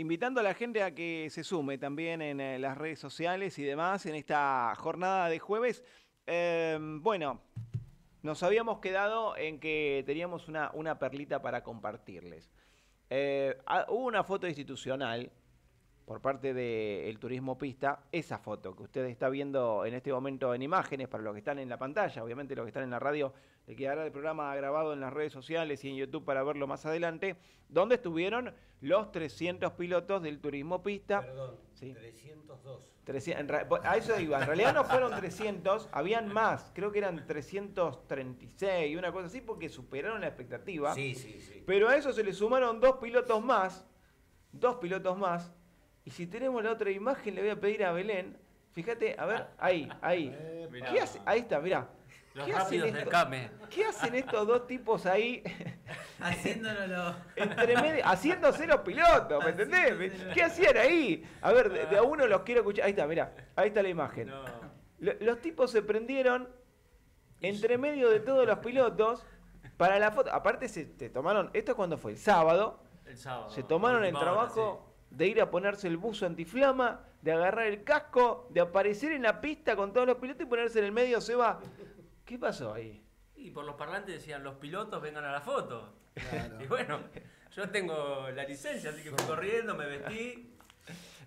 Invitando a la gente a que se sume también en eh, las redes sociales y demás en esta jornada de jueves. Eh, bueno, nos habíamos quedado en que teníamos una, una perlita para compartirles. Eh, ah, hubo una foto institucional por parte del Turismo Pista, esa foto que usted está viendo en este momento en imágenes, para los que están en la pantalla, obviamente los que están en la radio, le quedará el programa grabado en las redes sociales y en YouTube para verlo más adelante, donde estuvieron los 300 pilotos del Turismo Pista. Perdón, Sí. 302. 300, en ra- a eso iba, en realidad no fueron 300, habían más, creo que eran 336, una cosa así, porque superaron la expectativa. Sí, sí, sí. Pero a eso se le sumaron dos pilotos más, dos pilotos más. Y si tenemos la otra imagen, le voy a pedir a Belén, fíjate, a ver, ahí, ahí. Mirá. ¿Qué hace? Ahí está, mirá. Los ¿Qué hacen, rápidos del estos, Came. ¿Qué hacen estos dos tipos ahí? Haciéndolo lo. Entre medio, haciéndose los pilotos, ¿me entendés? ¿Qué hacían ahí? A ver, de, de a uno los quiero escuchar. Ahí está, mirá, ahí está la imagen. No. Los tipos se prendieron entre medio de todos los pilotos para la foto. Aparte se te tomaron, esto es cuando fue el sábado, El sábado. se tomaron el trabajo de ir a ponerse el buzo antiflama, de agarrar el casco, de aparecer en la pista con todos los pilotos y ponerse en el medio, se va. ¿Qué pasó ahí? Y por los parlantes decían, los pilotos vengan a la foto. Claro. Y bueno, yo tengo la licencia, así que fui corriendo, me vestí.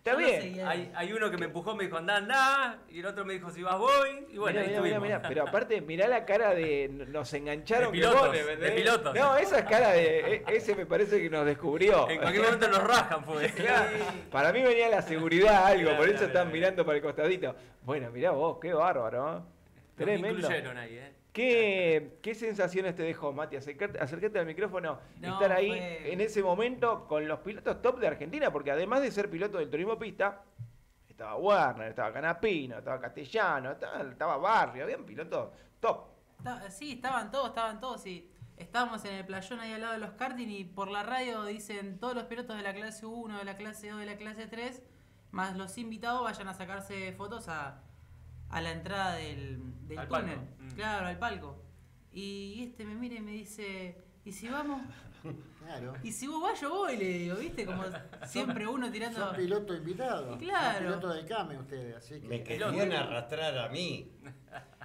Está bien. Hay, hay uno que me empujó, me dijo, andá, andá. Y el otro me dijo, si vas, voy. Y bueno, Mirá, ahí mirá, estuvimos. mirá, pero aparte, mirá la cara de nos engancharon De pilotos, pone, ¿me de pilotos. No, esa es cara de. e- Ese me parece que nos descubrió. En cualquier momento nos rajan, fue. Claro, para mí venía la seguridad, algo, por eso están mirando para el costadito. Bueno, mirá vos, qué bárbaro, ¿eh? Nos Tremendo. incluyeron ahí, ¿eh? ¿Qué, ¿Qué sensaciones te dejó, Mati? Acercate, acercate al micrófono, No, estar ahí fue- en ese momento con los pilotos top de Argentina, porque además de ser piloto del turismo pista, estaba Warner, estaba Canapino, estaba Castellano, estaba, estaba Barrio, habían pilotos top. Sí, estaban todos, estaban todos, sí. Estábamos en el playón ahí al lado de los karting y por la radio dicen todos los pilotos de la clase 1, de la clase 2, de la clase 3, más los invitados vayan a sacarse fotos a, a la entrada del, del Al túnel. palco. Mm. Claro, al palco. Y este me mira y me dice, ¿y si vamos? Claro. Y si vos vas, yo voy, le digo, ¿viste? Como siempre uno tirando... Son pilotos invitados. Claro. Son pilotos del CAME ustedes, así que. Me querían arrastrar a mí.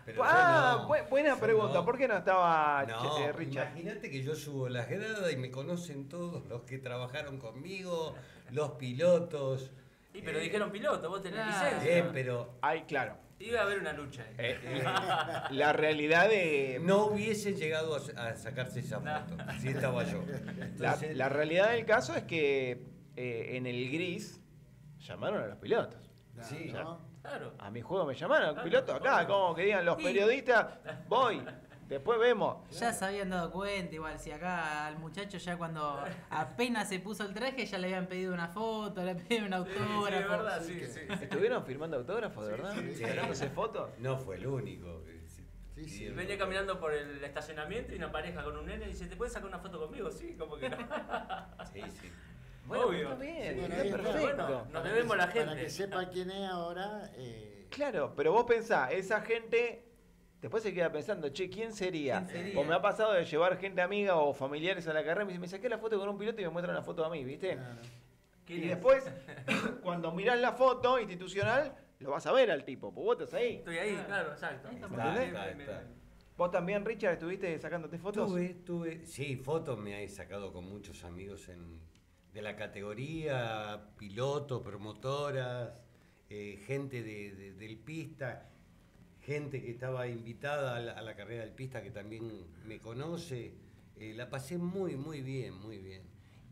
Pero ah, yo no, bu- buena yo pregunta, no. ¿por qué no estaba No, eh, Richard? imagínate que yo subo las gradas y me conocen todos los que trabajaron conmigo, los pilotos. Y pero Eh, dijeron piloto, vos tenés licencia. Bien, pero Ay, claro. Iba a haber una lucha ahí. Eh, la realidad de. no hubiesen llegado a, a sacarse esa foto si estaba yo. La, Entonces, la realidad del caso es que eh, en el gris llamaron a los pilotos. sí, ¿no? Claro. A mi juego me llamaron, Claro, pilotos acá, como que digan los Sí. periodistas, voy, después vemos. Ya se habían dado cuenta, igual, si acá al muchacho ya cuando apenas se puso el traje ya le habían pedido una foto, le habían pedido un Sí, sí, autógrafo. de verdad, sí sí, sí. ¿Estuvieron firmando autógrafos, de verdad? sí, sí. ¿Sacándose fotos? no fue el único. Sí, sí. Venía caminando por el estacionamiento y una pareja con un nene y dice, ¿te puedes sacar una foto conmigo? Sí, como que no. Sí, sí. Bueno, Obvio. está bien, Sí, bueno, está perfecto. Bueno, nos debemos la Para que gente. sepa quién es ahora. eh, Claro, pero vos pensás, esa gente después se queda pensando, che, ¿quién sería? ¿Quién sería? O me ha pasado de llevar gente amiga o familiares a la carrera y me dice, me saqué la foto con un piloto y me muestran la foto a mí, ¿viste? claro. ¿Quién Y es? después, cuando mirás la foto institucional, lo vas a ver al tipo, pues vos estás ahí. Estoy ahí, claro, exacto. ¿Vos también, Richard, estuviste sacándote fotos? Tuve, tuve, sí, fotos me he sacado con muchos amigos en, de la categoría, pilotos, promotoras, eh, gente de- de- del pista, gente que estaba invitada a la, a la carrera del pista que también me conoce. Eh, la pasé muy, muy bien, muy bien.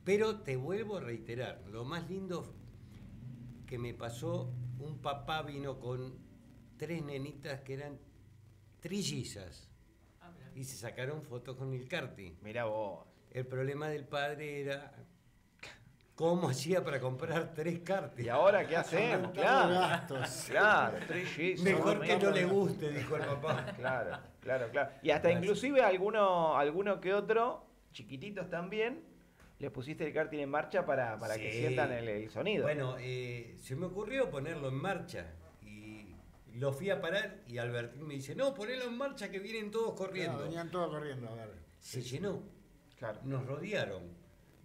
Pero te vuelvo a reiterar, lo más lindo que me pasó, un papá vino con tres nenitas que eran trillizas Ah, y se sacaron fotos con el karting. Mirá vos. El problema del padre era cómo hacía para comprar tres kartings. ¿Y ahora qué hacemos? Claro. gastos. Claro, trillizos, Mejor que no le guste, dijo el papá. Claro, claro, claro. Y hasta Gracias. inclusive alguno, alguno que otro, chiquititos también, le pusiste el karting en marcha para, para que sientan el, el sonido. Bueno, eh, se me ocurrió ponerlo en marcha y lo fui a parar y Albertín me dice, no, ponelo en marcha que vienen todos corriendo. Claro, venían todos corriendo, a ver. Se llenó, Claro, nos rodearon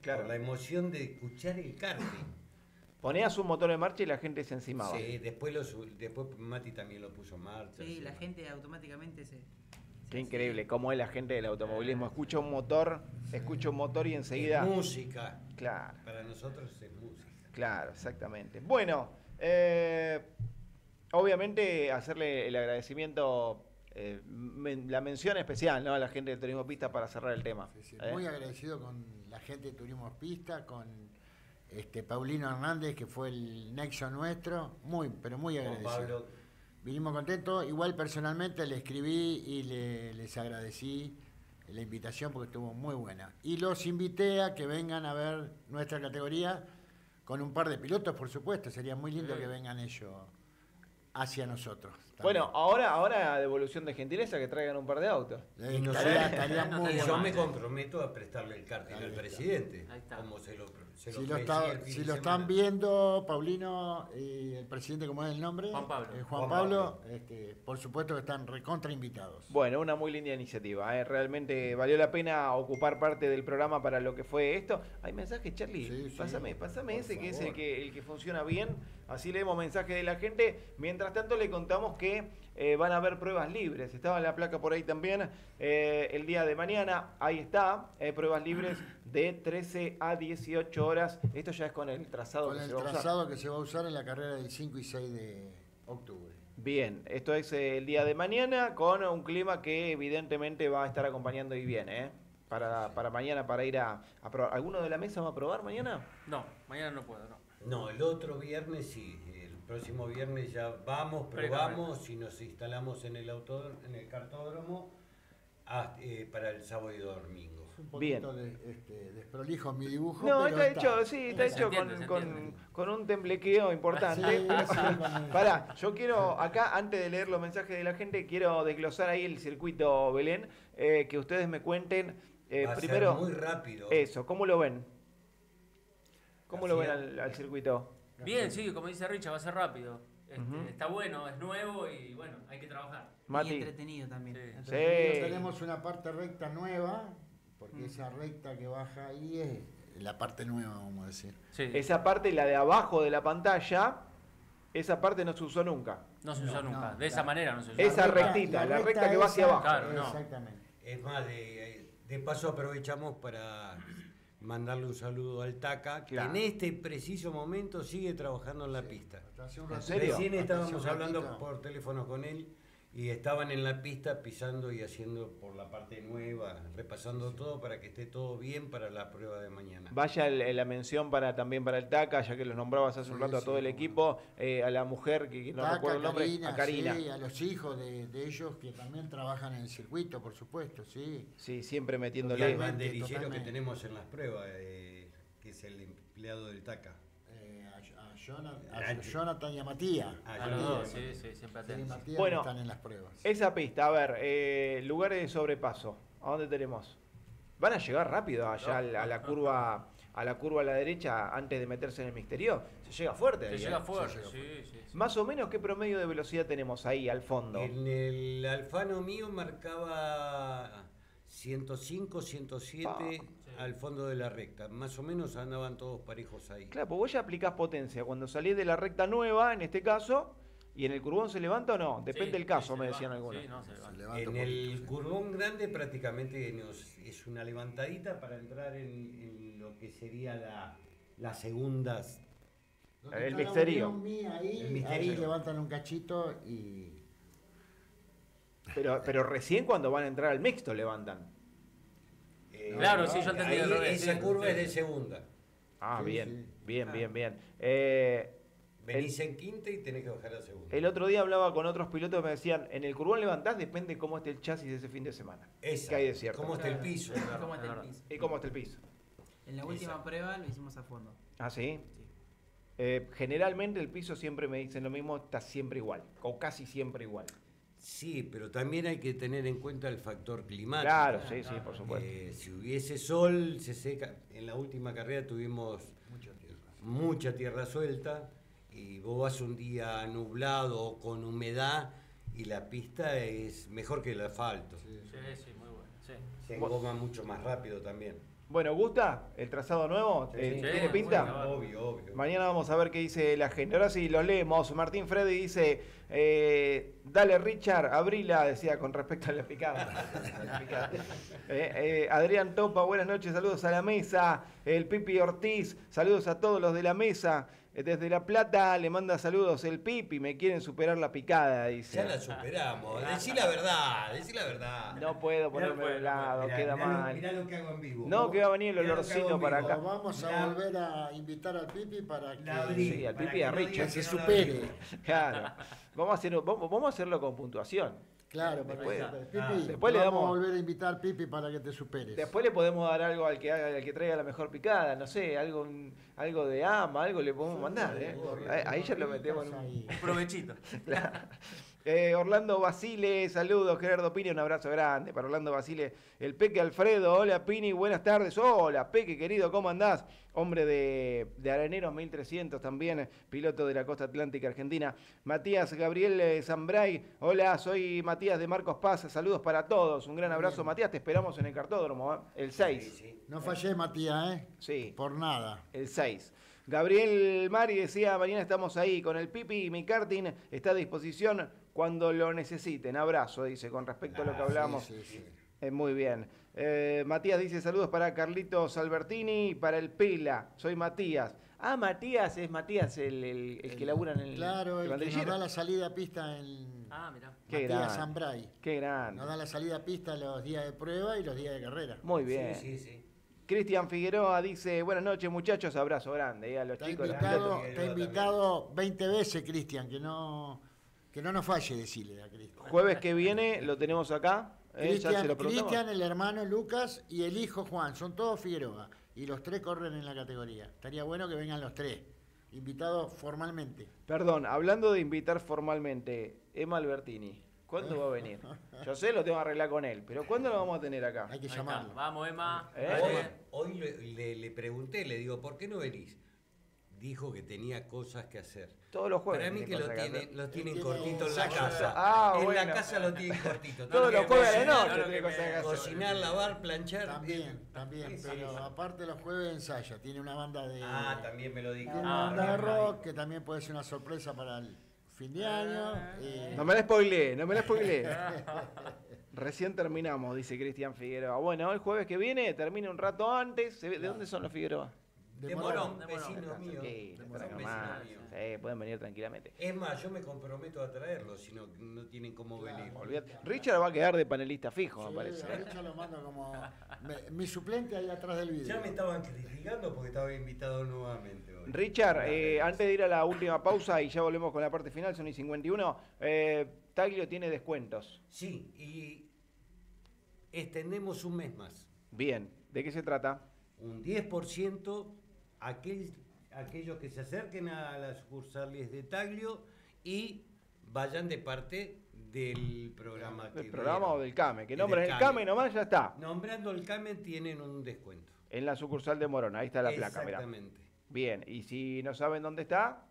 Claro. por la emoción de escuchar el karting. Ponías un motor en marcha y la gente se encimaba. Sí, después, lo, después Mati también lo puso en marcha. Sí, la gente automáticamente se. Qué increíble, cómo es la gente del automovilismo. Escucha un motor, escucha un motor y enseguida... Es música. Claro, Para nosotros es música. claro, exactamente. Bueno, eh, obviamente hacerle el agradecimiento, eh, men- la mención especial ¿no? a la gente de Turismo Pista para cerrar el tema. Sí, sí, ¿eh? Muy agradecido con la gente de Turismo Pista, con este Paulino Hernández, que fue el nexo nuestro. Muy, pero muy agradecido. Pablo, Vinimos contentos. Igual personalmente le escribí y le- les agradecí la invitación porque estuvo muy buena. Y los invité a que vengan a ver nuestra categoría con un par de pilotos, por supuesto. Sería muy lindo que vengan ellos hacia nosotros. También. Bueno, ahora, ahora devolución de gentileza que traigan un par de autos. Eh, y no estaría, sé, estaría no muy estaría yo me comprometo a prestarle el cartel al presidente. Ahí está. Como se lo, se lo Si lo, está- si están viendo, Paulino y el presidente, ¿cómo es el nombre? Juan Pablo. Eh, Juan, Juan Pablo, este, por supuesto que están recontra invitados. Bueno, una muy linda iniciativa. ¿eh? Realmente valió la pena ocupar parte del programa para lo que fue esto. ¿Hay mensajes, Charlie? Sí, sí, pásame, pásame ese que es el que, el que funciona bien. Así leemos mensajes de la gente. Mientras tanto, le contamos que eh, van a haber pruebas libres. Estaba la placa por ahí también. eh, el día de mañana, ahí está. eh, pruebas libres de 13 a 18 horas. Esto ya es con el trazado Con que el se va a usar. trazado que se va a usar en la carrera del 5 y 6 de octubre. Bien, esto es eh, el día de mañana con un clima que evidentemente va a estar acompañando y bien, ¿eh? Para, para mañana, para ir a, a probar. ¿Alguno de la mesa va a probar mañana? No, mañana no puedo, no. No, el otro viernes sí. Próximo viernes ya vamos, probamos y nos instalamos en el autódromo, en el cartódromo ah, eh, para el sábado y domingo. Un poquito Bien. de, este, desprolijo mi dibujo. No, pero está hecho, sí, está Se hecho entiende, con, con- un temblequeo importante. Sí, Pará, yo quiero, acá, antes de leer los mensajes de la gente, quiero desglosar ahí el circuito Belén, eh, que ustedes me cuenten eh, Va a ser primero muy rápido. eso, ¿cómo lo ven? ¿Cómo lo ven al, al circuito? Bien, sí, como dice Richa, va a ser rápido. Este, Ujú. Está bueno, es nuevo y bueno, hay que trabajar. Y Mati. entretenido también. Sí. Entretenido. Sí. Tenemos una parte recta nueva, porque esa recta que baja ahí es la parte nueva, vamos a decir. Sí. Esa parte, la de abajo de la pantalla, esa parte no se usó nunca. No se usó No, nunca. no, de esa manera no se usó. Esa La rectita, la recta que va hacia abajo. Claro, no. Exactamente. Es más, de, de paso aprovechamos para mandarle un saludo al Taca, que Claro. en este preciso momento sigue trabajando en la pista. Hace un ¿En serio? Recién estábamos hablando ratito. por teléfono con él y estaban en la pista pisando y haciendo por la parte nueva, repasando todo para que esté todo bien para la prueba de mañana. Vaya el- la mención para también para el TACA, ya que los nombrabas hace un Sí, rato a sí, todo el equipo, eh, a la mujer que, que no Taca, recuerdo el nombre, Karina, a Karina. sí, a los hijos de, de ellos que también trabajan en el circuito, por supuesto, sí. Sí, siempre Y metiéndole. al Totalmente, banderillero que tenemos en las pruebas, eh, que es el empleado del TACA. Jonathan, a Antes. Jonathan y a Matías. Ah, A los dos, sí, sí, siempre Sí, atentos. Matías Bueno. que están en las pruebas. Esa pista, a ver, eh, lugares de sobrepaso, ¿a dónde tenemos? Van a llegar rápido allá a la, curva a la curva a la derecha antes de meterse en el misterio. Se llega fuerte. Se ahí, llega ¿eh? fuerte, llega sí, sí, sí. Más o menos, ¿qué promedio de velocidad tenemos ahí al fondo? En el Alfano mío marcaba 105, 107 al fondo de la recta. Más o menos andaban todos parejos ahí. Claro, pues vos ya aplicás potencia. Cuando salís de la recta nueva, en este caso, y en el curbón se levanta o no, depende Sí, del caso, me decían algunos. Sí, no, se Se levanta. En un el poquito, sí. curbón grande prácticamente nos- es una levantadita para entrar en, en lo que sería la, las segundas. Donde El la misterio. Ahí, El ahí misterio. levantan un cachito y Pero, pero recién cuando van a entrar al mixto levantan. Eh, Claro, sí, yo entendí ahí al revés, Esa sí, curva sí. es de segunda. Ah, Sí, bien, sí. bien, Ah. bien, bien. Eh, Venís en quinta y tenés que bajar a segunda. el otro día hablaba con otros pilotos que me decían, en el curbón levantás, depende cómo esté el chasis de ese fin de semana. Esa. ¿Qué hay de cierto? ¿Cómo está el piso? ¿Cómo está es el piso? ¿Y cómo está el piso? En la última Exacto. prueba lo hicimos a fondo. ¿Ah, sí? Sí. Eh, generalmente el piso siempre me dicen lo mismo, está siempre igual, o casi siempre igual. Sí, pero también hay que tener en cuenta el factor climático. Claro, sí, sí, por supuesto. Eh, si hubiese sol, se seca. En la última carrera tuvimos mucha tierra. mucha tierra suelta y vos vas un día nublado o con humedad y la pista es mejor que el asfalto. Sí, sí, muy bueno. Sí. Se engoma mucho más rápido también. Bueno, ¿gusta el trazado nuevo? Eh, sí, ¿Tiene sí, pinta? bueno, Obvio, obvio. Mañana vamos a ver qué dice la gente. Ahora sí, los leemos. Martín Freddy dice, eh, dale Richard, abrila, decía con respecto a la picada. Eh, eh, Adrián Topa, buenas noches, saludos a la mesa. El Pipi Ortiz, saludos a todos los de la mesa. Eh, Desde La Plata le manda saludos el Pipi, me quieren superar la picada, dice. Ya la superamos. Decí la verdad, decí la verdad. No puedo ponerme de lado, Mirá, queda mirá lo- mal. mirá lo que hago en vivo. No, que va a venir el en para acá. Vamos a volver a invitar al Pipi para que La abrí, Sí, al para Pipi que y a no Richard. digan se supere. Claro. Vamos a, hacer, vamos, vamos a hacerlo con puntuación. Claro, para Después- que supere. Pipi, ah, después le vamos damos- a volver a invitar Pipi para que te superes. Después le podemos dar algo al que haga, al que traiga la mejor picada, no sé, algo, un- algo de ama, algo le podemos mandar, ¿eh? Ahí- Ahí ya lo metemos en un... Provechito. Eh, Orlando Basile, saludos, Gerardo Pini, un abrazo grande para Orlando Basile. El Peque Alfredo, hola Pini, buenas tardes. Hola Peque, querido, ¿cómo andás? Hombre de, de Areneros 1300 también, piloto de la costa atlántica argentina. Matías Gabriel eh, Zambray, hola, soy Matías de Marcos Paz, saludos para todos. Un gran abrazo, Matías, te esperamos en el cartódromo, ¿eh? el 6. Sí, sí. No fallé, Matías, ¿eh? Sí. Por nada. El 6. Gabriel Mari decía, mañana estamos ahí con el Pipi y mi karting está a disposición cuando lo necesiten. Abrazo, dice, con respecto a lo que hablamos. Sí, sí, sí. Eh, muy bien. Eh, Matías dice, saludos para Carlitos Albertini y para el Pela. Soy Matías. Ah, Matías, es Matías el, el- el que labura en el Claro, el que nos da la salida a pista en Ah, mirá. Qué Matías grande. Zambray. Qué grande. Nos da la salida a pista los días de prueba y los días de carrera. Muy bien. Sí, sí, sí. Cristian Figueroa dice, buenas noches muchachos, abrazo grande eh, a los Está chicos. invitado, está invitado 20 veces, Cristian, que no, que no nos falle decirle a Cristian. Jueves que viene lo tenemos acá. eh. Cristian, el hermano Lucas y el hijo Juan, son todos Figueroa. Y los tres corren en la categoría. Estaría bueno que vengan los tres, invitados formalmente. Perdón, hablando de invitar formalmente, Emma Albertini, ¿cuándo va a venir? Yo sé, lo tengo que arreglar con él, pero ¿cuándo lo vamos a tener acá? Hay que llamarlo. Vamos, Emma. Eh. Hoy, hoy le, le- le pregunté, le digo, ¿por qué no venís? Dijo que tenía cosas que hacer. Todos los jueves. Para mí que lo, cosas tiene, hacer. lo tienen tiene cortito en la casa. Ah, en bueno. la casa lo tienen cortito. Todos los jueves cocinar, noche lo tiene que cosas que me- hacer. Cocinar, lavar, planchar. También, también, Sí, pero sí. aparte los jueves ensaya. Tiene una banda de, Ah, también me lo dijo. tiene Ah, una banda de rock que también puede ser una sorpresa para el fin de año. eh, No me la spoileé, no me la spoileé. Recién terminamos, dice Cristian Figueroa. Bueno, el jueves que viene termina un rato antes. ¿Se ve- ¿De dónde son los Figueroa? De Morón. Morón, de Morón. vecino mío. Sí, están acá vecinos míos. Sí, pueden venir tranquilamente. Es más, yo me comprometo a traerlos si no, no tienen cómo venir. Olvídate. Richard va a quedar de panelista fijo, me parece. Richard lo mando como me- mi suplente ahí atrás del video. Ya me estaban criticando porque estaba invitado nuevamente hoy. Richard, eh, antes de ir a la última pausa y ya volvemos con la parte final, son y 51, eh, Taglio tiene descuentos. Sí, y extendemos un mes más. Bien, ¿de qué se trata? Un 10% aquel, aquellos que se acerquen a las sucursales de Taglio y vayan de parte del programa. ¿Del programa o del CAME? Que del el CAME nomás, ya está. Nombrando el CAME tienen un descuento. En la sucursal de Morón, ahí está la placa, mirá. Exactamente. Bien, y si no saben dónde está,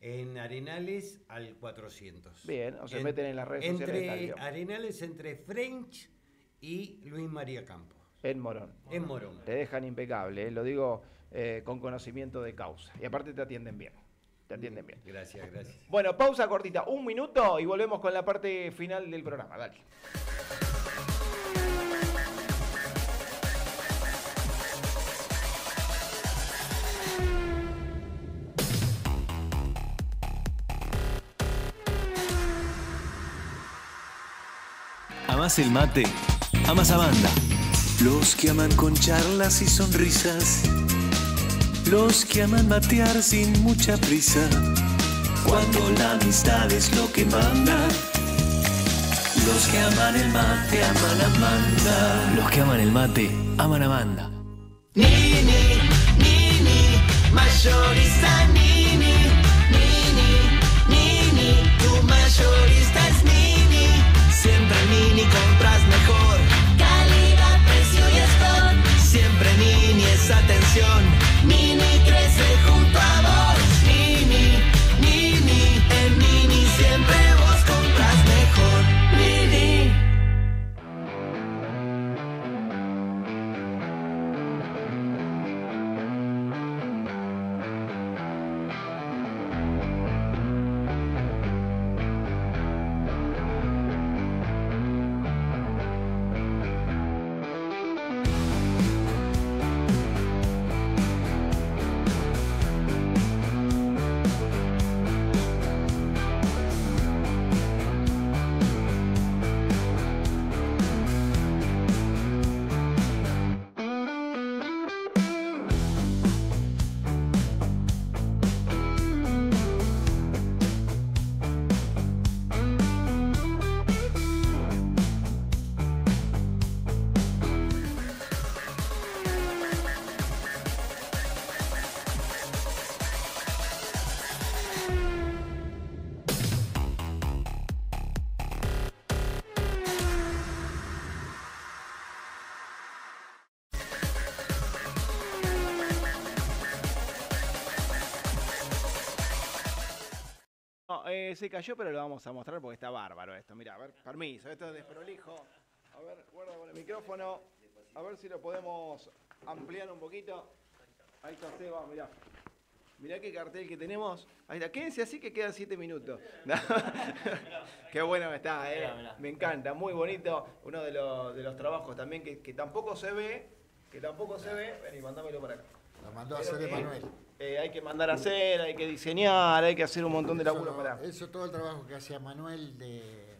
En Arenales al 400. Bien, o se meten en las redes sociales de entre Taglio. Arenales entre French y Luis María Campos. en Morón. En Morón. Te dejan impecable, eh, lo digo eh, con conocimiento de causa. Y aparte te atienden bien. Te atienden bien. Gracias, gracias. Bueno, pausa cortita, un minuto y volvemos con la parte final del programa. Dale. Amas el mate, amas a banda. Los que aman con charlas y sonrisas. Los que aman matear sin mucha prisa. Cuando la amistad es lo que manda. Los que aman el mate, aman a banda. Los que aman el mate, aman a banda. Nini, Nini, mayorista Nini, Nini, Nini, tu mayorista es Nini. Siempre Nini compras mejor. Calidad, precio y stock. Siempre Nini atención. Nini se cayó, pero lo vamos a mostrar porque está bárbaro esto. Mira, a ver, permiso, esto es desprolijo. A ver, guarda con el micrófono. A ver si lo podemos ampliar un poquito. Ahí está Seba, mirá. Mirá qué cartel que tenemos. Ahí está. Quédense así que quedan siete minutos. qué bueno que está, eh. Me encanta, muy bonito. Uno de los, de los trabajos también que, que tampoco se ve. Que tampoco se ve. Vení, mandámelo para acá. Lo mandó a hacer Emanuel. eh, hay que mandar a hacer, hay que diseñar, hay que hacer un montón de laburo para. eso todo el trabajo que hacía Manuel de,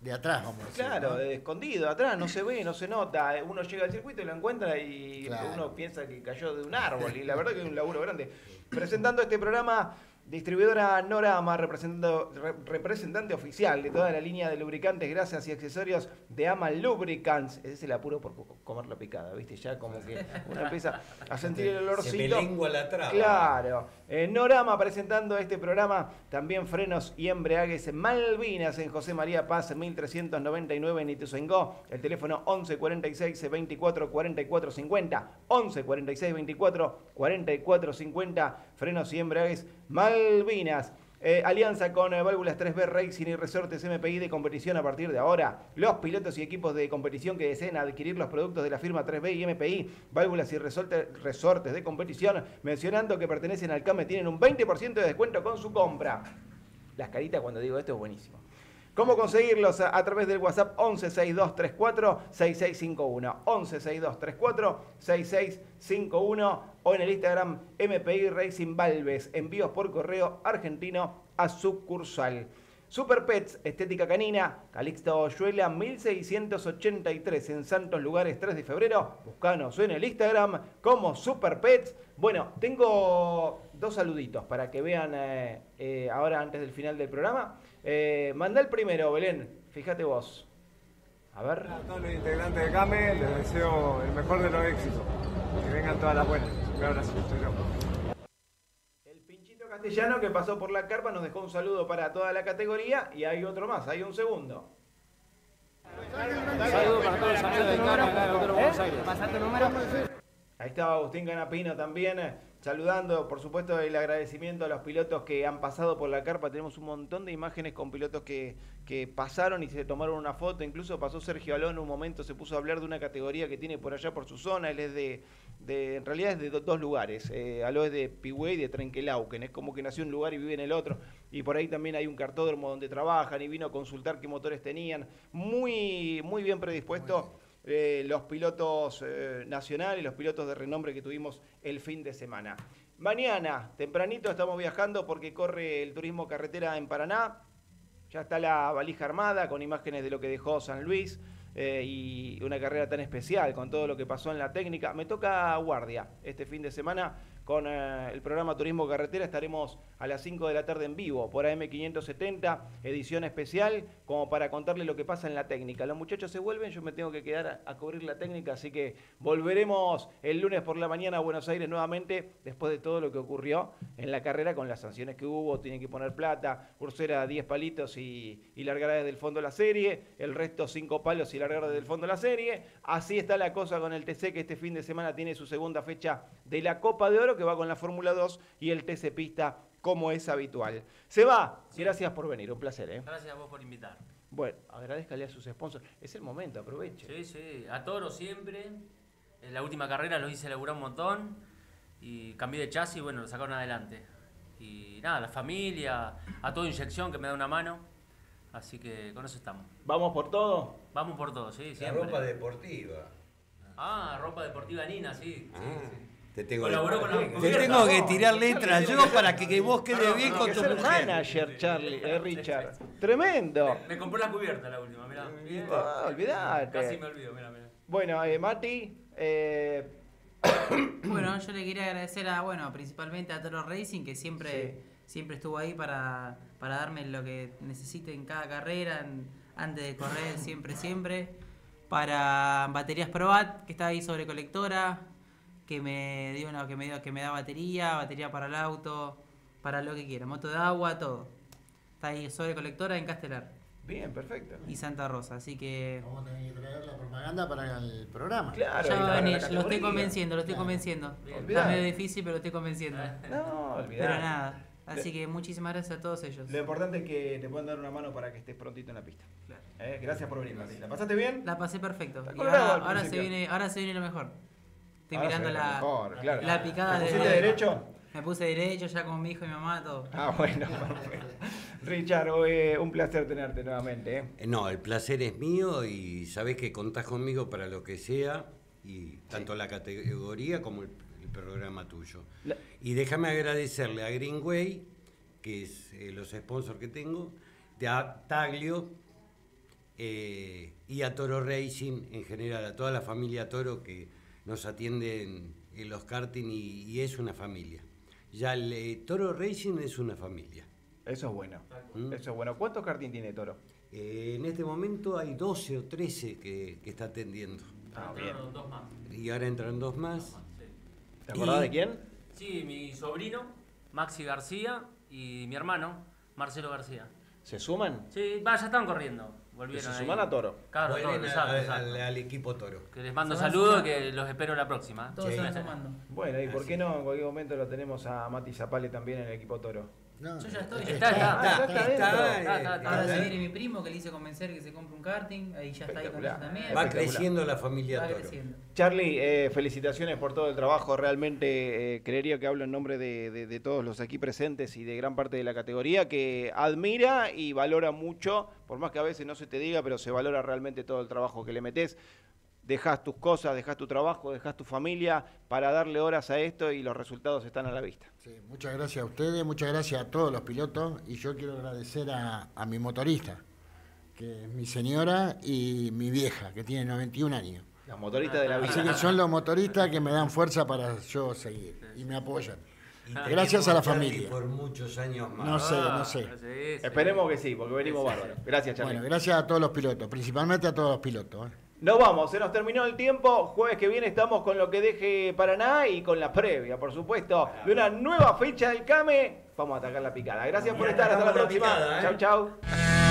de atrás, vamos a decir. Claro, ¿no? de escondido, atrás, no se ve, no se nota. Uno llega al circuito y lo encuentra y Claro. uno piensa que cayó de un árbol. Y la verdad que es un laburo grande. Presentando este programa, distribuidora Norama, representante oficial de toda la línea de lubricantes, grasas y accesorios de Ama Lubricants. Ese es el apuro por co- comer la picada, ¿viste? Ya como que uno empieza a sentir el olorcito. Se me lengua la traba. Claro. Eh, Norama presentando este programa, también frenos y embriagues Malvinas en José María Paz, 1399 en Ituzaingó. El teléfono 11 46 24 44 50. 11 46 24 44 50. Frenos y embriagues Malvinas. Eh, alianza con eh, válvulas 3B Racing y resortes MPI de competición a partir de ahora. Los pilotos y equipos de competición que deseen adquirir los productos de la firma 3B y MPI, válvulas y resorte- resortes de competición, mencionando que pertenecen al CAME, tienen un 20% de descuento con su compra. Las caritas cuando digo esto es buenísimo. ¿Cómo conseguirlos? A, través del WhatsApp 116234 6651. 116234 6651 o en el Instagram MPI Racing Valves. Envíos por correo argentino a sucursal. Super Pets, Estética Canina, Calixto Oyuela 1683 en Santos Lugares 3 de febrero. Buscanos en el Instagram como Super Pets. Bueno, tengo dos saluditos para que vean eh, eh, ahora antes del final del programa. Eh, manda el primero, Belén, fíjate vos. A ver. A todos los integrantes de CAME les deseo el mejor de los éxitos. Que vengan todas las buenas. Un abrazo. El pinchito castellano que pasó por la carpa nos dejó un saludo para toda la categoría y hay otro más, hay un segundo. Saludos para todos los amigos de acá Doctor Buenos Aires. Pasate el número. Ahí estaba Agustín Canapino también, saludando, por supuesto, el agradecimiento a los pilotos que han pasado por la carpa. Tenemos un montón de imágenes con pilotos que, que pasaron y se tomaron una foto. Incluso pasó Sergio Alón un momento, se puso a hablar de una categoría que tiene por allá por su zona. Él es de, de en realidad es de do- dos lugares. Eh, es de Pigüey y de Trenquelauquen. Es como que nació en un lugar y vive en el otro. Y por ahí también hay un cartódromo donde trabajan y vino a consultar qué motores tenían. Muy, muy bien predispuesto eh, los pilotos eh, nacionales, los pilotos de renombre que tuvimos el fin de semana. Mañana, tempranito, estamos viajando porque corre el turismo carretera en Paraná. Ya está la valija armada con imágenes de lo que dejó San Luis eh, y una carrera tan especial con todo lo que pasó en la técnica. Me toca guardia este fin de semana con eh, el programa Turismo Carretera. Estaremos a las 5 de la tarde en vivo por AM570, edición especial, como para contarle lo que pasa en la técnica. Los muchachos se vuelven, yo me tengo que quedar a, cubrir la técnica, así que volveremos el lunes por la mañana a Buenos Aires nuevamente, después de todo lo que ocurrió en la carrera con las sanciones que hubo, tienen que poner plata, Ursera 10 palitos y, y largar desde el fondo la serie, el resto 5 palos y largar desde el fondo la serie. Así está la cosa con el TC que este fin de semana tiene su segunda fecha de la Copa de Oro que va con la Fórmula 2 y el TC Pista como es habitual. Se va, gracias por venir, un placer. ¿eh? Gracias a vos por invitar. Bueno, agradezcale a sus sponsors. Es el momento, aproveche. Sí, sí, a Toro siempre. En la última carrera lo hice laburar un montón y cambié de chasis y bueno, lo sacaron adelante. Y nada, la familia, a toda inyección que me da una mano. Así que con eso estamos. ¿Vamos por todo? Vamos por todo, sí, La siempre. ropa deportiva. Ah, ropa deportiva Nina, sí. sí, sí. Te tengo, Colaboró con la te cubierta. tengo que tirar letras yo para que, que vos quedes bien con tu mujer. manager, Charlie, eh, Richard. Tremendo. Me compró la cubierta la última, mirá. Ah, olvidate. Casi me olvido, mirá, mirá. Bueno, eh, Mati, eh, Bueno, yo le quería agradecer a, bueno, principalmente a Toro Racing, que siempre, siempre estuvo ahí para, para darme lo que necesite en cada carrera, en- antes de correr, siempre, siempre. Para Baterías Probat, que está ahí sobre colectora, que me dio una, que me dio, que me da batería, batería para el auto, para lo que quiera, moto de agua, todo. Está ahí sobre colectora en Castelar bien, perfecto. y Santa Rosa, así que Vamos a tener que traer la propaganda para el programa. Claro, ya va a venir, lo estoy convenciendo, lo estoy Claro. convenciendo. Olvidate. Está medio difícil, pero lo estoy convenciendo. No, Pero olvidate. nada. Así que muchísimas gracias a todos ellos. Lo importante es que te puedan dar una mano para que estés prontito en la pista. Claro. Eh, Gracias por venir, Martín. ¿La pasaste bien? La pasé perfecto. Y ahora, ahora se viene, ahora se viene lo mejor. Estoy Ahora se mirando la, mejor, claro. la picada ¿Te de. pusiste derecho? Me puse derecho ya con mi hijo y mi mamá, todo. Ah, bueno, perfecto. Richard, eh, un placer tenerte nuevamente. ¿eh? Eh, No, el placer es mío y sabés que contás conmigo para lo que sea, y tanto la categoría como el, el programa tuyo. La- Y déjame agradecerle a Greenway, que es eh, los sponsors que tengo, de a Taglio eh, y a Toro Racing en general, a toda la familia Toro que nos atiende en, en los karting y, y es una familia. Ya el eh, Toro Racing es una familia. Eso es bueno. Mm. Eso es bueno. ¿Cuántos karting tiene Toro? Eh, en este momento hay 12 o 13 que, que está atendiendo. Ah, bien. Entraron dos más. Y ahora entran dos más. Sí. ¿Te acordás Y- de quién? Sí, mi sobrino, Maxi García, y mi hermano, Marcelo García. ¿Se suman? Sí, va, ya están corriendo. ¿Que Volvieron se ahí. suman a Toro? Claro, Vuelven exacto, al- exacto. al, al equipo Toro. Que les mando saludos que los espero la próxima. Todos Sí. se van sumando. Bueno, ¿y por Así qué no? En cualquier momento lo tenemos a Mati Zapale también en el equipo Toro. No, Yo ya estoy. Está, está. Ya está dentro. Está, está, está. Ahora se viene mi primo que le hice convencer que se compre un karting. Ahí ya está ahí con también. Va creciendo la familia Va Toro. creciendo. Charlie, eh, felicitaciones por todo el trabajo. Realmente eh, creería que hablo en nombre de, de- de todos los aquí presentes y de gran parte de la categoría que admira y valora mucho, por más que a veces no se te diga, pero se valora realmente todo el trabajo que le metes. Dejas tus cosas, dejas tu trabajo, dejas tu familia para darle horas a esto y los resultados están a la vista. Sí, muchas gracias a ustedes, muchas gracias a todos los pilotos y yo quiero agradecer a, a mi motorista, que es mi señora y mi vieja, que tiene 91 años. Los motoristas de la Así vida. que son los motoristas que me dan fuerza para yo seguir y me apoyan. Y Gracias a la familia. Por muchos años más. No sé, Ah, no sé. sí, sí. Esperemos que sí, porque venimos bárbaros. Gracias, Charlie. Bueno, gracias a todos los pilotos, principalmente a todos los pilotos. ¿eh? Nos vamos, se nos terminó el tiempo. Jueves que viene estamos con lo que deje Paraná y con la previa, por supuesto, de una nueva fecha del CAME. Vamos a atacar la picada. Gracias por estar. Hasta la próxima. ¿eh? Chau, chau.